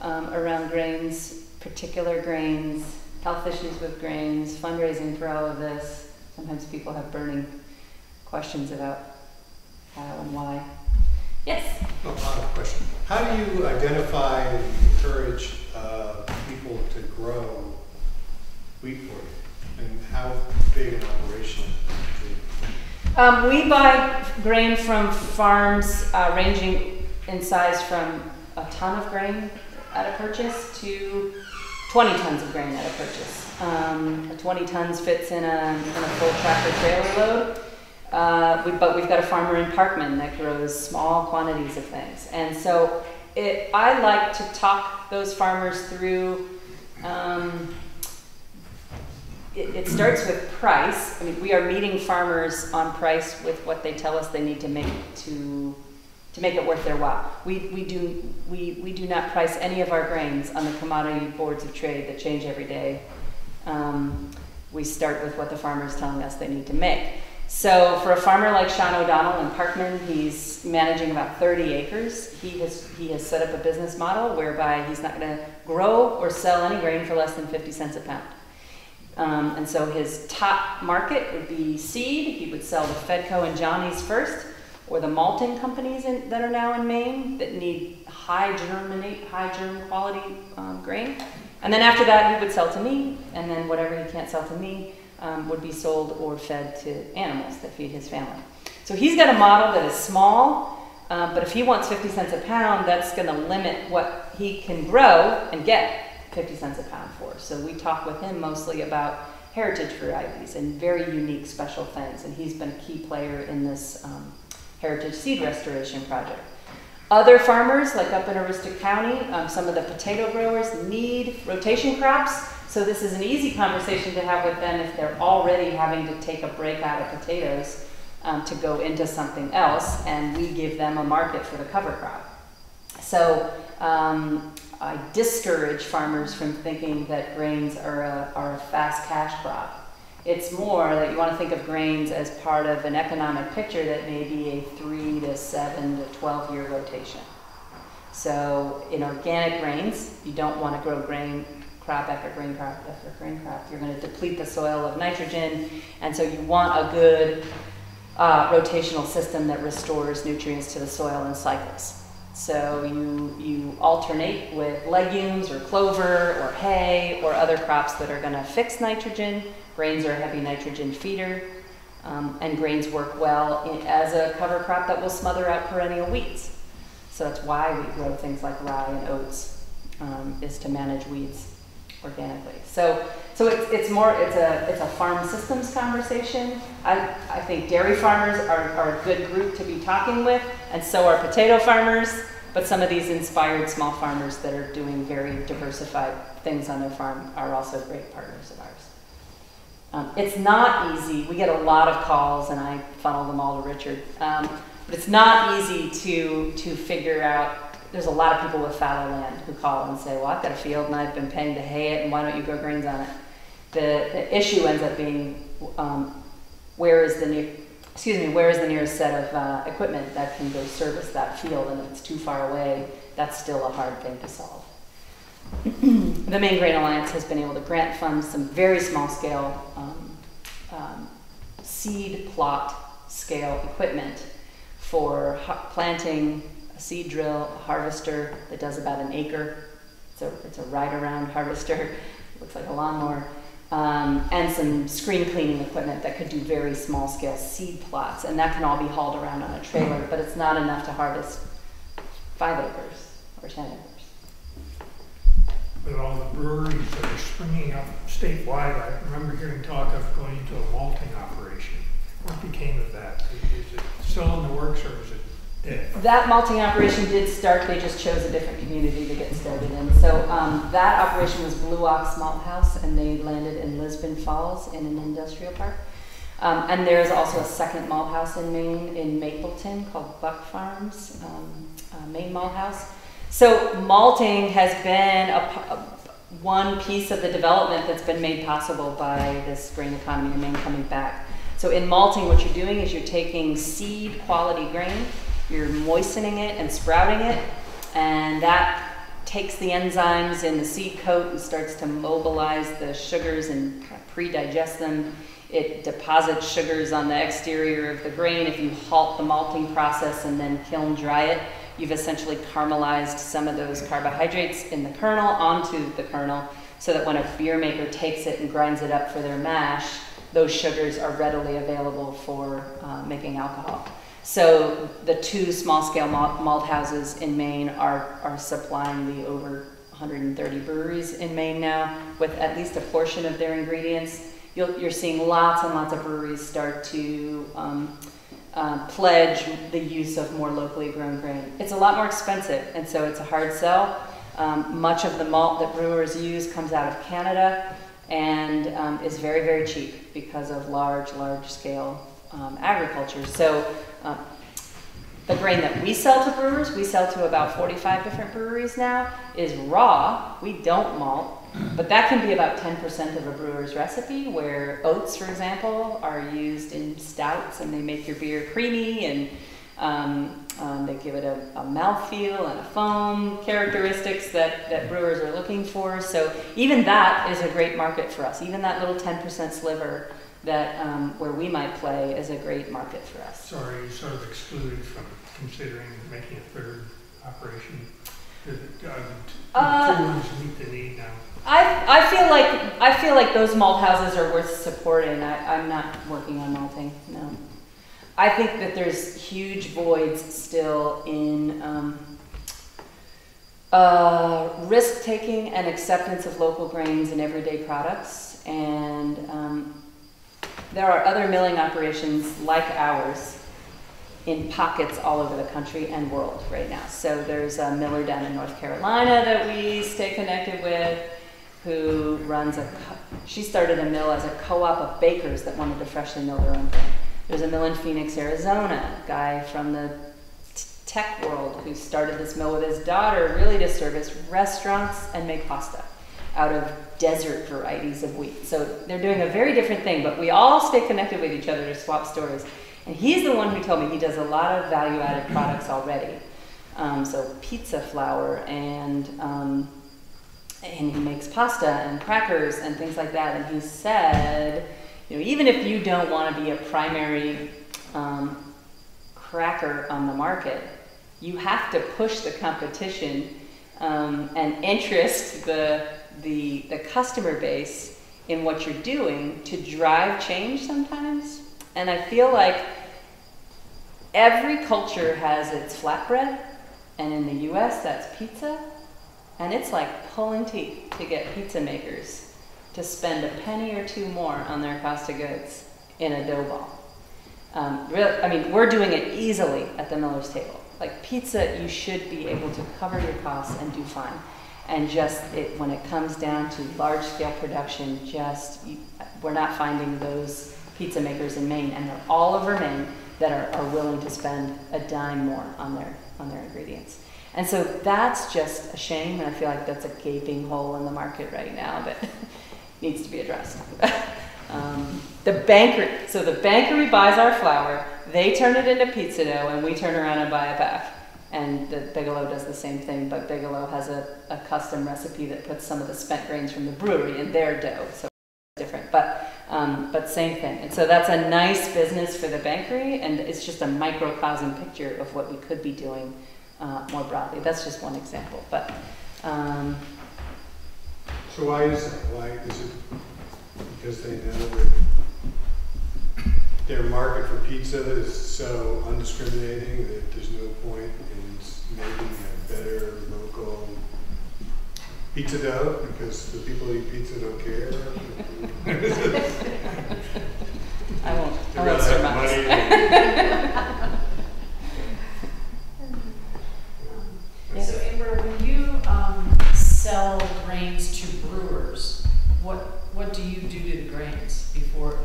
[SPEAKER 2] um, around grains, particular grains, health issues with grains, fundraising for all of this. Sometimes people have burning questions about how and why. Yes?
[SPEAKER 1] Oh, uh, question. How do you identify and encourage uh, people to grow wheat for you? And how big an operation is it?
[SPEAKER 2] Um, we buy grain from farms uh, ranging in size from a ton of grain at a purchase to 20 tons of grain at a purchase. Um, 20 tons fits in a, in a full tractor trailer load. Uh, we, but we've got a farmer in Parkman that grows small quantities of things. And so it, I like to talk those farmers through. Um, it, it, starts with price. I mean, we are meeting farmers on price with what they tell us they need to make to to make it worth their while. We, we, do, we, we do not price any of our grains on the commodity boards of trade that change every day. Um, we start with what the farmer is telling us they need to make. So for a farmer like Sean O'Donnell in Parkman, he's managing about 30 acres. He has, he has set up a business model whereby he's not going to grow or sell any grain for less than 50 cents a pound. Um, and so his top market would be seed. He would sell to Fedco and Johnny's first, or the malting companies in, that are now in Maine that need high germinate, high germ quality um, grain. And then after that, he would sell to me, and then whatever he can't sell to me, um, would be sold or fed to animals that feed his family. So he's got a model that is small, uh, but if he wants 50 cents a pound, that's going to limit what he can grow and get 50 cents a pound for. So we talk with him mostly about heritage varieties and very unique special things, and he's been a key player in this um, heritage seed restoration project. Other farmers, like up in Aroostook County, um, some of the potato growers need rotation crops so this is an easy conversation to have with them if they're already having to take a break out of potatoes um, to go into something else, and we give them a market for the cover crop. So um, I discourage farmers from thinking that grains are a, are a fast cash crop. It's more that you want to think of grains as part of an economic picture that may be a three to seven to 12 year rotation. So in organic grains, you don't want to grow grain crop after grain crop after grain crop. You're going to deplete the soil of nitrogen, and so you want a good uh, rotational system that restores nutrients to the soil in cycles. So you, you alternate with legumes or clover or hay or other crops that are going to fix nitrogen. Grains are a heavy nitrogen feeder, um, and grains work well in, as a cover crop that will smother out perennial weeds. So that's why we grow things like rye and oats, um, is to manage weeds organically. So, so it's, it's more, it's a, it's a farm systems conversation. I, I think dairy farmers are, are a good group to be talking with, and so are potato farmers, but some of these inspired small farmers that are doing very diversified things on their farm are also great partners of ours. Um, it's not easy. We get a lot of calls, and I funnel them all to Richard. Um, but it's not easy to, to figure out there's a lot of people with fallow land who call and say, well, I've got a field and I've been paying to hay it, and why don't you grow grains on it? The, the issue ends up being um, where is the excuse me, where is the nearest set of uh, equipment that can go service that field, and if it's too far away, that's still a hard thing to solve. the Maine Grain Alliance has been able to grant fund some very small scale um, um, seed plot scale equipment for planting seed drill, a harvester that does about an acre. It's a, it's a ride around harvester, looks like a lawnmower, um, and some screen cleaning equipment that could do very small scale seed plots. And that can all be hauled around on a trailer, but it's not enough to harvest five acres or 10 acres.
[SPEAKER 3] With all the breweries that are springing up statewide, I remember hearing talk of going into a malting operation. What became of that? Is it still in the works or is it
[SPEAKER 2] that malting operation did start, they just chose a different community to get started in. So um, that operation was Blue Ox Malt House, and they landed in Lisbon Falls in an industrial park. Um, and there's also a second malt house in Maine, in Mapleton, called Buck Farms, um, uh, Maine Malt House. So malting has been a, a, one piece of the development that's been made possible by this grain economy in Maine coming back. So in malting, what you're doing is you're taking seed quality grain, you're moistening it and sprouting it, and that takes the enzymes in the seed coat and starts to mobilize the sugars and pre-digest them. It deposits sugars on the exterior of the grain. If you halt the malting process and then kiln dry it, you've essentially caramelized some of those carbohydrates in the kernel onto the kernel so that when a beer maker takes it and grinds it up for their mash, those sugars are readily available for uh, making alcohol. So the two small-scale malt, malt houses in Maine are, are supplying the over 130 breweries in Maine now with at least a portion of their ingredients. you are seeing lots and lots of breweries start to um, uh, pledge the use of more locally grown grain. It's a lot more expensive, and so it's a hard sell. Um, much of the malt that brewers use comes out of Canada and um, is very, very cheap because of large, large scale um, agriculture. So uh, the grain that we sell to brewers, we sell to about 45 different breweries now, is raw. We don't malt. But that can be about 10% of a brewer's recipe, where oats, for example, are used in stouts and they make your beer creamy and um, um, they give it a, a mouthfeel and a foam characteristics that, that brewers are looking for. So even that is a great market for us. Even that little 10% sliver that um, where we might play is a great market for us.
[SPEAKER 3] So are you sort of excluded from considering making a third operation? Do the, uh,
[SPEAKER 2] Uh,
[SPEAKER 3] meet the need now?
[SPEAKER 2] I, I feel like I feel like those malt houses are worth supporting. I, I'm not working on malting. No, I think that there's huge voids still in um, uh, risk taking and acceptance of local grains and everyday products, and um, there are other milling operations like ours in pockets all over the country and world right now. So there's a miller down in North Carolina that we stay connected with who runs a, she started a mill as a co-op of bakers that wanted to freshly mill their own grain. There's a mill in Phoenix, Arizona, guy from the tech world who started this mill with his daughter really to service restaurants and make pasta out of desert varieties of wheat. So they're doing a very different thing, but we all stay connected with each other to swap stories. And he's the one who told me he does a lot of value added products already. Um, so pizza flour and um, and he makes pasta and crackers and things like that. And he said, you know, even if you don't want to be a primary um, cracker on the market, you have to push the competition um, and interest the, the, the customer base in what you're doing to drive change sometimes. And I feel like every culture has its flatbread, and in the US, that's pizza. And it's like pulling teeth to get pizza makers to spend a penny or two more on their cost of goods in a dough ball. Um, real, I mean, we're doing it easily at the Miller's table. Like pizza, you should be able to cover your costs and do fine. And just it, when it comes down to large scale production, just you, we're not finding those pizza makers in Maine, and they're all over Maine that are, are willing to spend a dime more on their on their ingredients. And so that's just a shame, and I feel like that's a gaping hole in the market right now that needs to be addressed. um, the bakery, so the bakery buys our flour, they turn it into pizza dough, and we turn around and buy it back. And the Bigelow does the same thing, but Bigelow has a, a custom recipe that puts some of the spent grains from the brewery in their dough, so different. But um, but same thing. And so that's a nice business for the bakery, and it's just a microcosm picture of what we could be doing uh, more broadly. That's just one example. But um,
[SPEAKER 4] So why is that? Why is it because they know that their market for pizza is so undiscriminating that there's no point in making a better local pizza dough because the people who eat pizza don't care?
[SPEAKER 2] I won't.
[SPEAKER 4] They'd
[SPEAKER 2] I won't
[SPEAKER 4] rather have
[SPEAKER 2] surmise.
[SPEAKER 4] money than-
[SPEAKER 2] Yeah.
[SPEAKER 5] So Amber, when you um, sell grains to brewers, what what do you do to the grains before?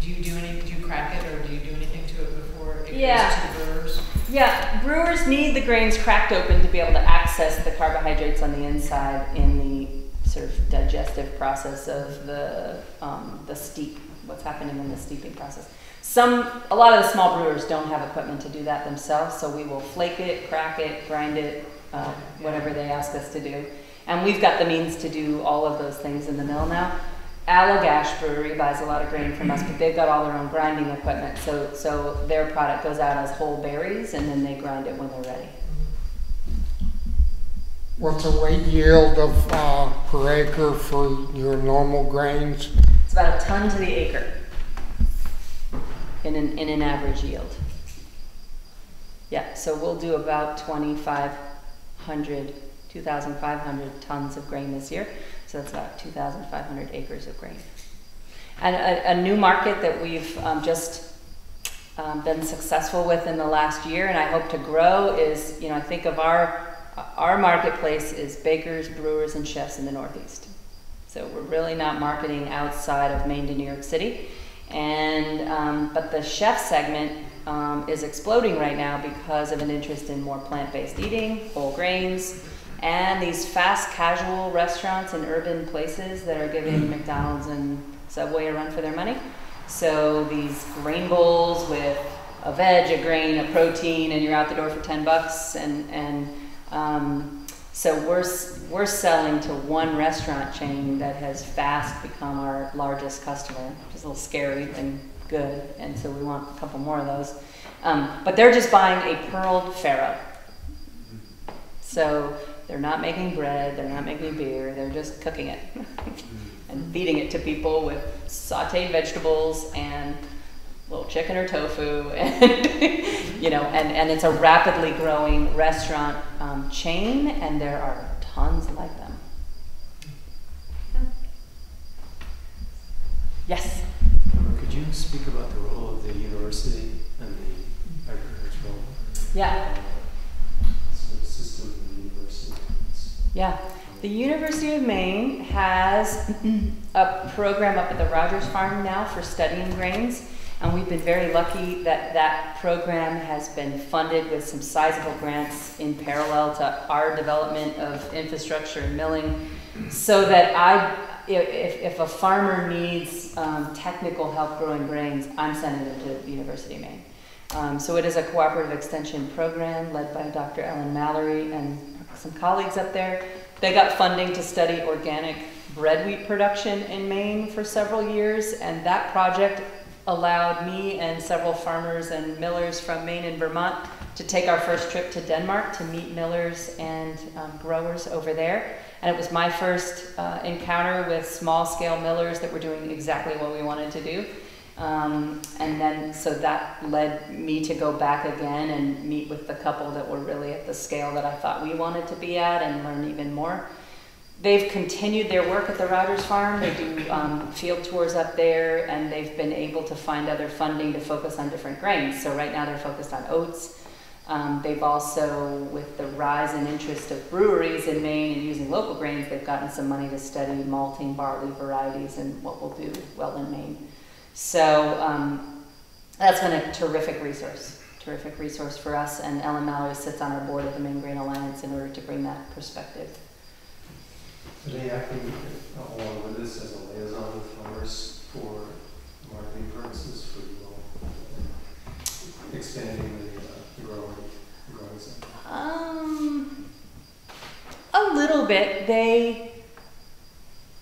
[SPEAKER 5] Do you do any? Do you crack it, or do you do anything to it before it
[SPEAKER 2] Yeah.
[SPEAKER 5] goes to the brewers?
[SPEAKER 2] Yeah, brewers need the grains cracked open to be able to access the carbohydrates on the inside in the sort of digestive process of the um, the steep. What's happening in the steeping process? Some, a lot of the small brewers don't have equipment to do that themselves, so we will flake it, crack it, grind it, uh, whatever they ask us to do. And we've got the means to do all of those things in the mill now. Allagash Brewery buys a lot of grain from us, but they've got all their own grinding equipment. So, so their product goes out as whole berries, and then they grind it when they're ready.
[SPEAKER 6] What's the weight yield of, uh, per acre for your normal grains?
[SPEAKER 2] It's about a ton to the acre in an, in an average yield. Yeah, so we'll do about 2,500, 2,500 tons of grain this year. So that's about 2,500 acres of grain. And a, a new market that we've um, just um, been successful with in the last year, and I hope to grow, is you know I think of our our marketplace is bakers, brewers, and chefs in the Northeast. So we're really not marketing outside of Maine to New York City, and um, but the chef segment um, is exploding right now because of an interest in more plant-based eating, whole grains, and these fast casual restaurants in urban places that are giving McDonald's and Subway a run for their money. So these grain bowls with a veg, a grain, a protein, and you're out the door for ten bucks. And and um, so we're we're selling to one restaurant chain that has fast become our largest customer, which is a little scary and good. And so we want a couple more of those. Um, but they're just buying a pearled farro. So they're not making bread, they're not making beer, they're just cooking it and feeding it to people with sauteed vegetables and little chicken or tofu and you know and, and it's a rapidly growing restaurant um, chain and there are tons like them. Yes?
[SPEAKER 7] Could you speak about the role of the university and the agricultural
[SPEAKER 2] yeah.
[SPEAKER 7] uh, system of the university?
[SPEAKER 2] yeah. The university of maine has a program up at the rogers farm now for studying grains and we've been very lucky that that program has been funded with some sizable grants in parallel to our development of infrastructure and milling so that I, if, if a farmer needs um, technical help growing grains, I'm sending them to the University of Maine. Um, so it is a cooperative extension program led by Dr. Ellen Mallory and some colleagues up there. They got funding to study organic bread wheat production in Maine for several years, and that project allowed me and several farmers and millers from Maine and Vermont to take our first trip to Denmark to meet millers and um, growers over there. And it was my first uh, encounter with small scale millers that were doing exactly what we wanted to do. Um, and then, so that led me to go back again and meet with the couple that were really at the scale that I thought we wanted to be at and learn even more. They've continued their work at the Rogers Farm. They do um, field tours up there, and they've been able to find other funding to focus on different grains. So right now they're focused on oats. Um, they've also, with the rise in interest of breweries in Maine and using local grains, they've gotten some money to study malting barley varieties and what will do well in Maine. So um, that's been a terrific resource, terrific resource for us. And Ellen Mallory sits on our board of the Maine Grain Alliance in order to bring that perspective.
[SPEAKER 7] They acting along with this as a liaison with farmers for marketing purposes for you all? Expanding the, uh, the growing, growing sector?
[SPEAKER 2] Um, a little bit. They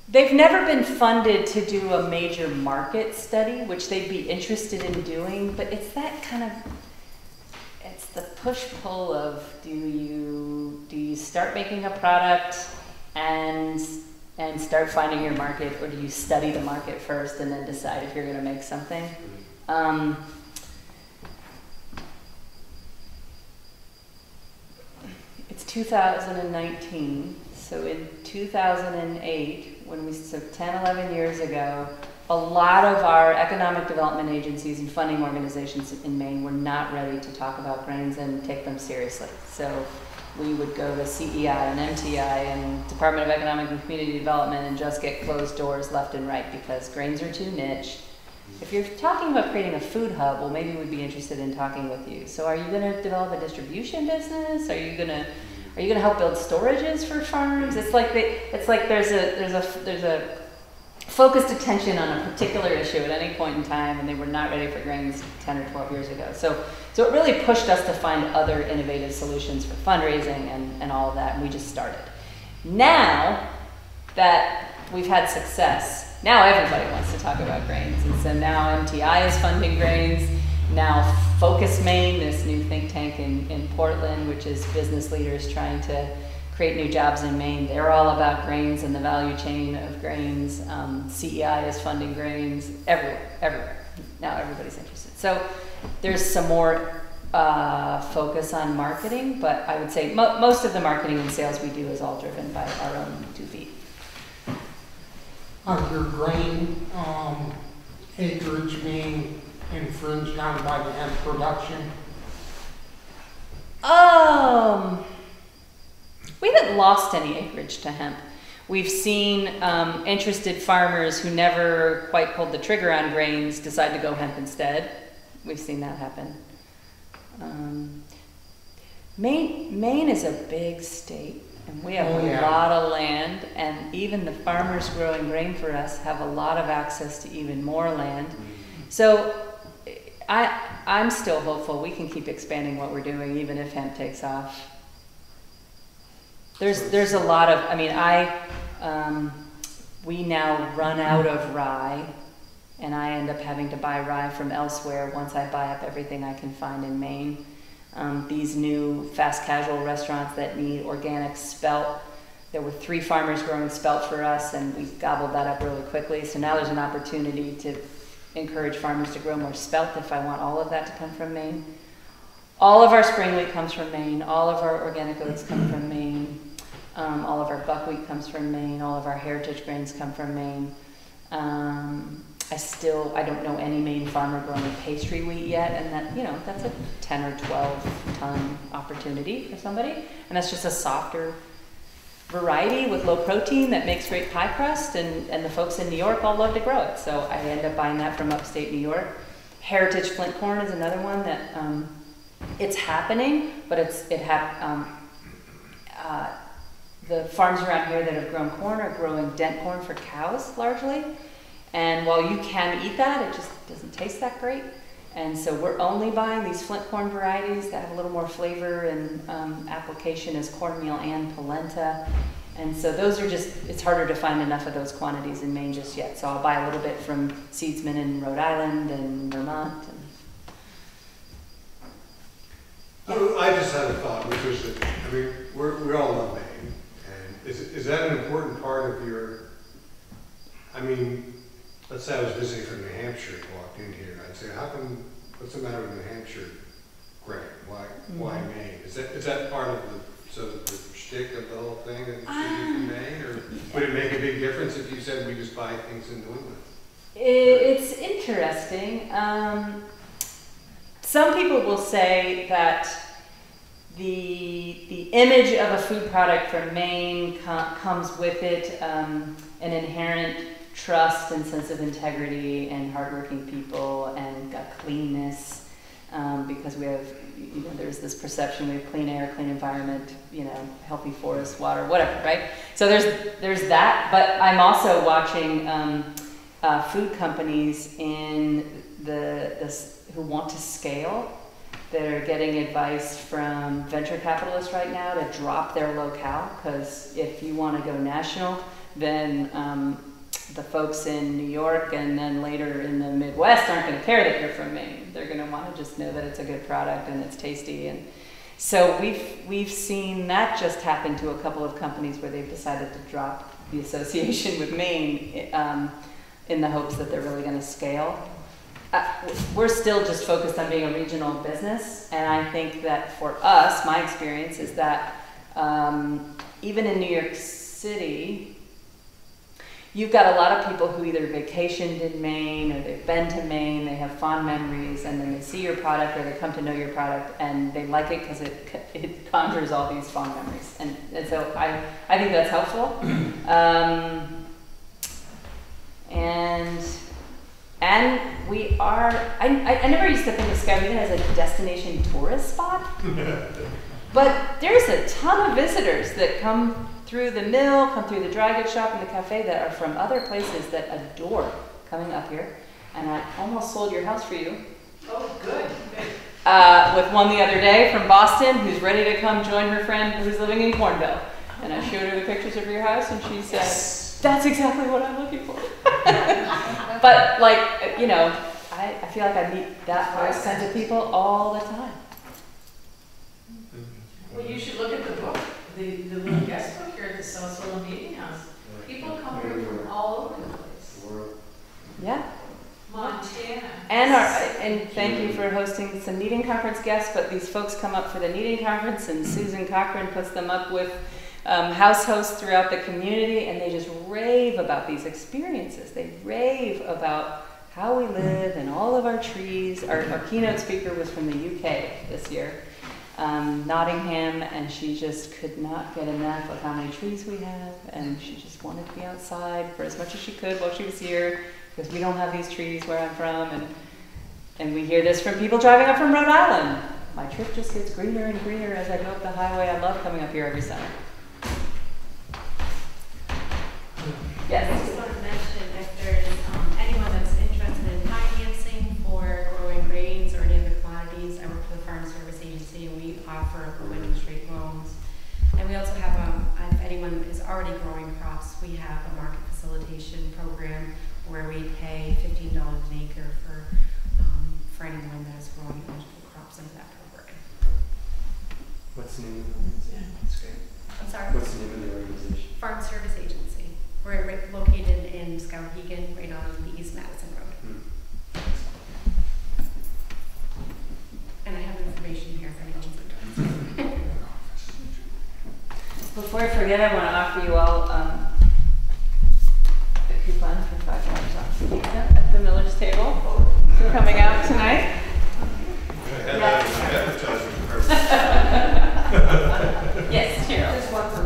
[SPEAKER 2] they've never been funded to do a major market study, which they'd be interested in doing. But it's that kind of it's the push pull of do you do you start making a product and and start finding your market, or do you study the market first and then decide if you're going to make something? Um, It's 2019. So in 2008, when we, so 10, 11 years ago, a lot of our economic development agencies and funding organizations in Maine were not ready to talk about grains and take them seriously. So we would go to CEI and MTI and Department of Economic and Community Development and just get closed doors left and right because grains are too niche. If you're talking about creating a food hub, well, maybe we'd be interested in talking with you. So, are you going to develop a distribution business? Are you going to are you going to help build storages for farms? It's like they, it's like there's a there's a there's a focused attention on a particular issue at any point in time, and they were not ready for grains 10 or 12 years ago. So, so it really pushed us to find other innovative solutions for fundraising and, and all of that, and we just started. Now that we've had success, now everybody wants to talk about grains. And so now MTI is funding grains. Now Focus Maine, this new think tank in, in Portland, which is business leaders trying to create new jobs in Maine. They're all about grains and the value chain of grains. Um, CEI is funding grains everywhere, everywhere. Now everybody's interested. So there's some more uh, focus on marketing, but I would say mo- most of the marketing and sales we do is all driven by our own two feet.
[SPEAKER 6] Are your grain um, acreage being infringed on by the hemp production?
[SPEAKER 2] Um, we haven't lost any acreage to hemp. We've seen um, interested farmers who never quite pulled the trigger on grains decide to go hemp instead. We've seen that happen. Um, Maine, Maine is a big state, and we have
[SPEAKER 6] Oh,
[SPEAKER 2] a lot of land, and even the farmers growing grain for us have a lot of access to even more land. So I, I'm still hopeful we can keep expanding what we're doing, even if hemp takes off. There's, there's a lot of, I mean, I, um, we now run out of rye, and I end up having to buy rye from elsewhere once I buy up everything I can find in Maine. Um, these new fast casual restaurants that need organic spelt, there were three farmers growing spelt for us, and we gobbled that up really quickly. So now there's an opportunity to encourage farmers to grow more spelt if I want all of that to come from Maine. All of our spring wheat comes from Maine. All of our organic oats come from Maine. Um, all of our buckwheat comes from Maine. All of our heritage grains come from Maine. Um, I still, I don't know any Maine farmer growing pastry wheat yet, and that, you know, that's a 10 or 12 ton opportunity for somebody. And that's just a softer variety with low protein that makes great pie crust, and, and the folks in New York all love to grow it. So I end up buying that from upstate New York. Heritage flint corn is another one that um, it's happening, but it's it hap- um, uh, the farms around here that have grown corn are growing dent corn for cows largely. And while you can eat that, it just doesn't taste that great. And so we're only buying these flint corn varieties that have a little more flavor and um, application as cornmeal and polenta. And so those are just, it's harder to find enough of those quantities in Maine just yet. So I'll buy a little bit from seedsmen in Rhode Island and Vermont. And
[SPEAKER 4] Oh, I just had a thought, which was that, I mean, we're, we all love Maine, is, is that an important part of your, I mean, let's say I was visiting from New Hampshire and walked in here, I'd say, how come, what's the matter with New Hampshire grain? Why, why
[SPEAKER 2] Mhm.
[SPEAKER 4] Maine? Is that, is that part of the, sort of the shtick of the whole thing, that be Maine, or would it make a big difference if you said we just buy things in New England?
[SPEAKER 2] It, it's interesting. Um, some people will say that the the image of a food product from Maine com- comes with it um, an inherent trust and sense of integrity and hardworking people and cleanness um, because we have you know there's this perception we have clean air, clean environment, you know, healthy forests, water, whatever, right? So there's there's that, but I'm also watching. Um, uh, food companies in the, the who want to scale that are getting advice from venture capitalists right now to drop their locale because if you want to go national, then um, the folks in New York and then later in the Midwest aren't going to care that you're from Maine. They're going to want to just know that it's a good product and it's tasty and so we've we've seen that just happen to a couple of companies where they've decided to drop the association with Maine um, in the hopes that they're really going to scale. Uh, we're still just focused on being a regional business, and I think that for us, my experience is that um, even in New York City, you've got a lot of people who either vacationed in Maine or they've been to Maine, they have fond memories, and then they see your product or they come to know your product and they like it because it, it conjures all these fond memories. And, and so I, I think that's helpful. Um, and and we are I, I, I never used to think of Skowhegan as a destination tourist spot but there's a ton of visitors that come through the mill come through the dry goods shop and the cafe that are from other places that adore coming up here and i almost sold your house for you
[SPEAKER 5] Oh, good, good.
[SPEAKER 2] uh, with one the other day from Boston who's ready to come join her friend who's living in Cornville. And I showed her the pictures of your house and she said, That's exactly what I'm looking for. but, like, you know, I, I feel like I meet that kinds of people all the time.
[SPEAKER 5] Well, you should look at the book, the, the little guest book here at the South Solon Meeting House. People come here from all over the place.
[SPEAKER 2] Yeah.
[SPEAKER 5] Montana.
[SPEAKER 2] And our, and thank you for hosting some Kneading Conference guests, but these folks come up for the Kneading Conference and Susan Cochran puts them up with um, house hosts throughout the community and they just rave about these experiences. They rave about how we live and all of our trees. Our, our keynote speaker was from the UK this year, um, Nottingham, and she just could not get enough of how many trees we have and she just wanted to be outside for as much as she could while she was here because we don't have these trees where I'm from, and and we hear this from people driving up from Rhode Island. my trip just gets greener and greener as I go up the highway. I love coming up here every summer.
[SPEAKER 8] I just want to mention if there's um, anyone that's interested in financing for growing grains or any other commodities, I work for the Farm Service Agency and we offer low interest rate loans. And we also have, um, if anyone is already growing crops, we have a market facilitation program where we pay fifteen dollars an acre for, um, for anyone that is growing eligible crops under that program.
[SPEAKER 7] What's the name of the organization?
[SPEAKER 5] That's great.
[SPEAKER 8] I'm sorry,
[SPEAKER 7] What's the name of the organization?
[SPEAKER 8] Farm Service Agency. We're right located in Skowhegan, right on the East Madison Road.
[SPEAKER 7] Hmm.
[SPEAKER 8] And I have information here if anyone's interested.
[SPEAKER 2] Before I forget, I want to offer you all um, a coupon for five dollars off pizza at the Miller's table for coming out tonight. Yes, Cheryl.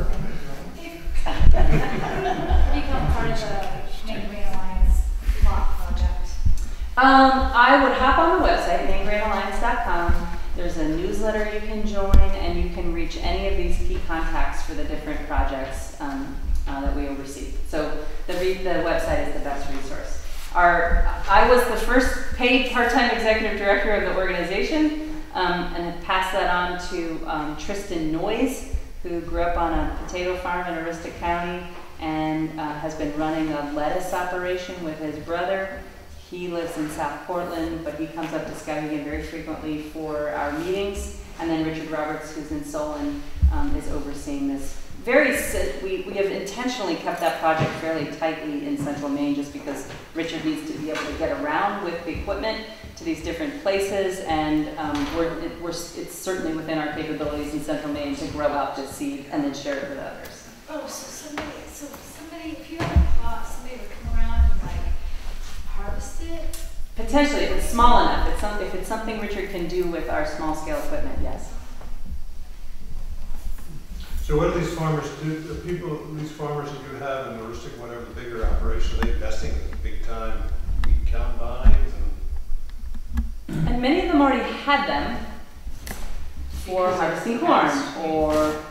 [SPEAKER 2] Um, I would hop on the website, mainegrainalliance.com. There's a newsletter you can join, and you can reach any of these key contacts for the different projects um, uh, that we oversee. So the, the website is the best resource. Our, I was the first paid part-time executive director of the organization, um, and have passed that on to um, Tristan Noyes, who grew up on a potato farm in Aroostook County and uh, has been running a lettuce operation with his brother. He lives in South Portland, but he comes up to Skowhegan very frequently for our meetings. And then Richard Roberts, who's in Solon, um, is overseeing this. Very, we, we have intentionally kept that project fairly tightly in central Maine just because Richard needs to be able to get around with the equipment to these different places. And um, we're, it, we're, it's certainly within our capabilities in central Maine to grow out this seed and then share it with others.
[SPEAKER 9] Oh, so somebody, so somebody, if you had a plot, somebody would come around and like harvest it?
[SPEAKER 2] Potentially, if it's small enough, it's some, if it's something Richard can do with our small scale equipment, yes.
[SPEAKER 4] So what do these farmers do, the people, these farmers that you have in the Aroostook, whatever the bigger operation, are they investing in big time wheat combines and?
[SPEAKER 2] And many of them already had them for
[SPEAKER 5] Because
[SPEAKER 2] harvesting corn or,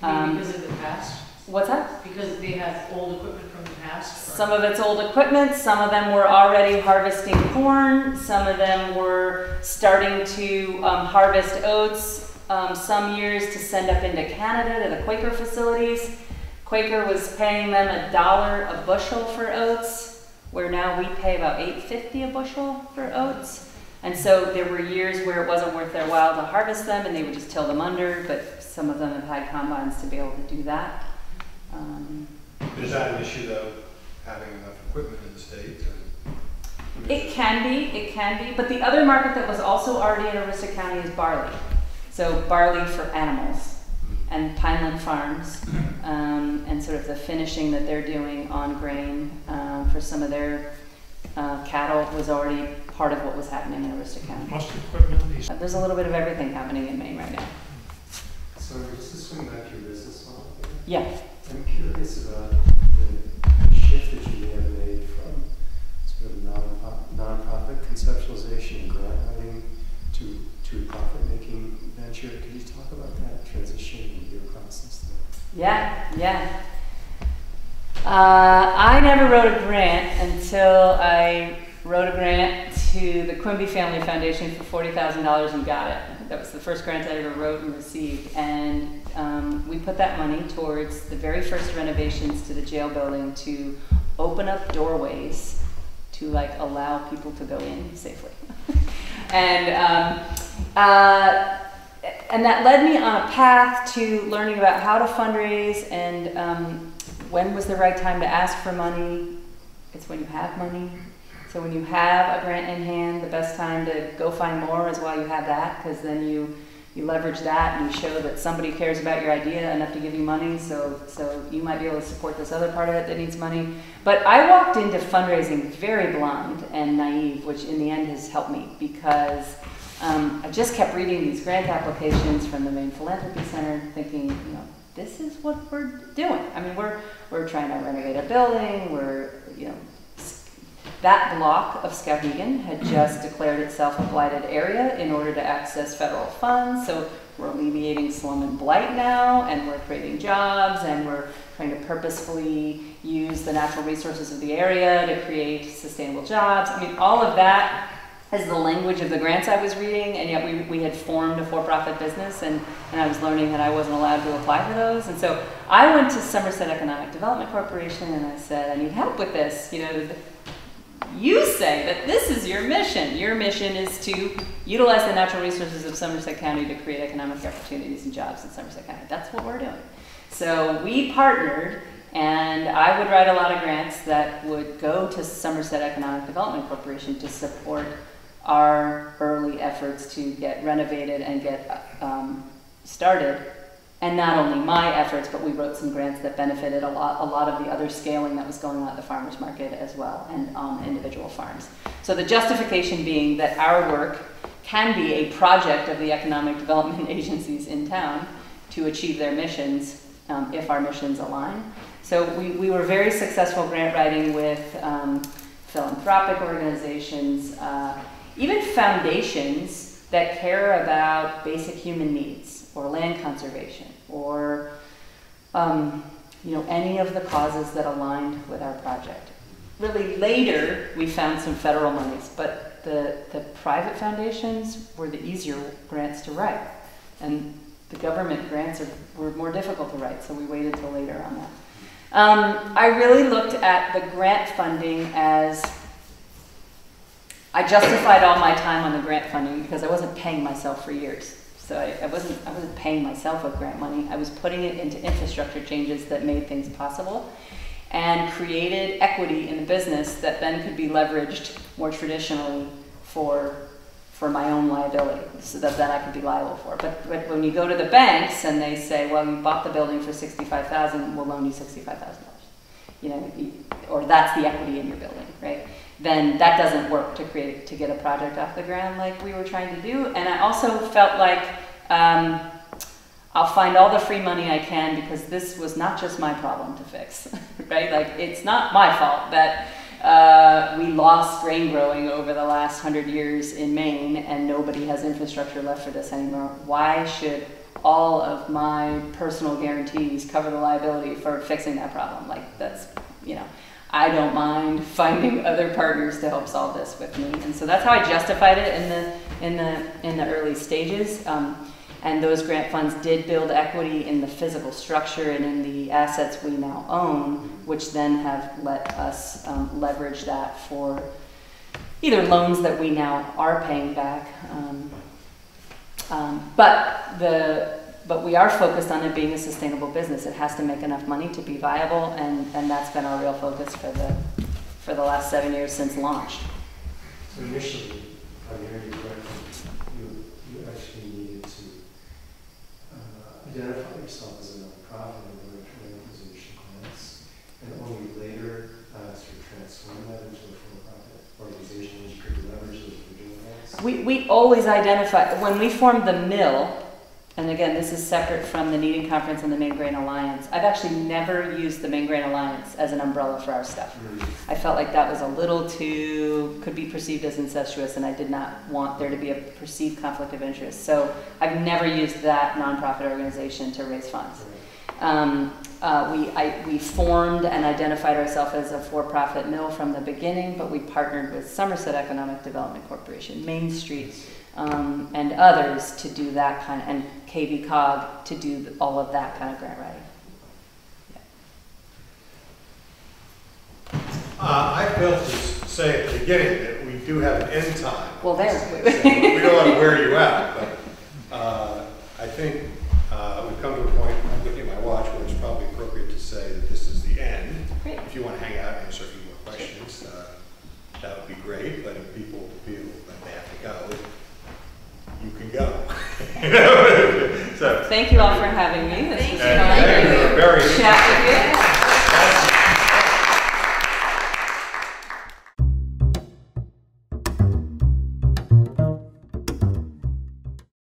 [SPEAKER 5] Maybe
[SPEAKER 2] um,
[SPEAKER 5] because of the past,
[SPEAKER 2] what's that?
[SPEAKER 5] because they have old equipment past.
[SPEAKER 2] Some of it's old equipment, some of them were already harvesting corn, some of them were starting to um, harvest oats, um, some years to send up into Canada to the Quaker facilities. Quaker was paying them a dollar a bushel for oats, where now we pay about eight fifty a bushel for oats. And so there were years where it wasn't worth their while to harvest them, and they would just till them under. But some of them have had combines to be able to do that. Um,
[SPEAKER 4] Is that an issue though, having enough equipment in the state and?
[SPEAKER 2] It can be, it can be, but the other market that was also already in Aroostook County is barley. So barley for animals and Pineland Farms, um, and sort of the finishing that they're doing on grain um, for some of their uh, cattle was already part of what was happening in Aroostook County.
[SPEAKER 3] Must equipment,
[SPEAKER 2] Uh, There's a little bit of everything happening in Maine right now.
[SPEAKER 7] So just to swing back to your business model,
[SPEAKER 2] Yeah.
[SPEAKER 7] I'm curious about the shift that you may have made from sort of non profit conceptualization and grant writing to, to a profit-making venture. Could you talk about that transition in your process there?
[SPEAKER 2] Yeah, yeah. Uh, I never wrote a grant until I wrote a grant to the Quimby Family Foundation for forty thousand dollars and got it. That was the first grant I ever wrote and received, and um, we put that money towards the very first renovations to the jail building to open up doorways to like allow people to go in safely. and um, uh, and that led me on a path to learning about how to fundraise and um, when was the right time to ask for money. It's when you have money. So when you have a grant in hand, the best time to go find more is while you have that, because then you you leverage that and you show that somebody cares about your idea enough to give you money. So so you might be able to support this other part of it that needs money. But I walked into fundraising very blind and naive, which in the end has helped me because um, I just kept reading these grant applications from the Maine Philanthropy Center, thinking, you know, this is what we're doing. I mean, we're we're trying to renovate a building. We're, you know, that block of Skowhegan had just declared itself a blighted area in order to access federal funds. So we're alleviating slum and blight now, and we're creating jobs, and we're trying to purposefully use the natural resources of the area to create sustainable jobs. I mean, all of that is the language of the grants I was reading, and yet we, we had formed a for-profit business, and, and I was learning that I wasn't allowed to apply for those. And so I went to Somerset Economic Development Corporation, and I said, I need help with this. You know, you say that this is your mission. Your mission is to utilize the natural resources of Somerset County to create economic opportunities and jobs in Somerset County. That's what we're doing. So we partnered, and I would write a lot of grants that would go to Somerset Economic Development Corporation to support our early efforts to get renovated and get um, started. And not only my efforts, but we wrote some grants that benefited a lot, a lot of the other scaling that was going on at the farmers market as well, and on individual farms. So the justification being that our work can be a project of the economic development agencies in town to achieve their missions um, if our missions align. So we, we were very successful grant writing with um, philanthropic organizations, uh, even foundations that care about basic human needs or land conservation or um, you know any of the causes that aligned with our project. Really later we found some federal monies, but the, the private foundations were the easier grants to write. And the government grants are, were more difficult to write, so we waited till later on that. Um, I really looked at the grant funding as I justified all my time on the grant funding because I wasn't paying myself for years. So I, I, wasn't I wasn't paying myself with grant money. I was putting it into infrastructure changes that made things possible and created equity in the business that then could be leveraged more traditionally for for my own liability so that then I could be liable for. But, but when you go to the banks and they say, well, you bought the building for 65000 we'll loan you $65,000. You know, or that's the equity in your building, right? Then that doesn't work to create, to get a project off the ground like we were trying to do. And I also felt like um, I'll find all the free money I can because this was not just my problem to fix, right? Like it's not my fault that uh, we lost grain growing over the last hundred years in Maine, and nobody has infrastructure left for this anymore. Why should all of my personal guarantees cover the liability for fixing that problem? Like that's, you know, I don't mind finding other partners to help solve this with me, and so that's how I justified it in the in the in the early stages. Um, and those grant funds did build equity in the physical structure and in the assets we now own, which then have let us um, leverage that for either loans that we now are paying back. Um, um, but the but we are focused on it being a sustainable business. It has to make enough money to be viable, and, and that's been our real focus for the for the last seven years since launch.
[SPEAKER 7] So initially, I heard you correctly, you, you actually needed to uh, identify yourself as a nonprofit in order to make those initial grants, and only later uh, to transform that into a for-profit organization, which could leverage those original grants.
[SPEAKER 2] We, we always identify, when we formed the mill, and again, this is separate from the Kneading Conference and the Maine Grain Alliance, I've actually never used the Maine Grain Alliance as an umbrella for our stuff. I felt like that was a little too, could be perceived as incestuous, and I did not want there to be a perceived conflict of interest. So I've never used that nonprofit organization to raise funds. Um, uh, we, I, we formed and identified ourselves as a for-profit mill from the beginning, but we partnered with Somerset Economic Development Corporation, Main Street, um, and others to do that kind of, and KVCOG to do all of that kind of grant writing.
[SPEAKER 1] Uh, I failed to say at the beginning that we do have an end time.
[SPEAKER 2] Well, there.
[SPEAKER 1] So We don't want to wear you out, but uh, I think uh, we've come to a point, I'm looking at my watch, where it's probably appropriate to say that this is the end.
[SPEAKER 2] Great.
[SPEAKER 1] If you want to hang out and answer a few more questions, uh, that would be great, but if people feel that they have to go, you can go. So,
[SPEAKER 2] Thank you all for having me. This was
[SPEAKER 1] and
[SPEAKER 2] fun.
[SPEAKER 1] thank you very
[SPEAKER 2] Chat with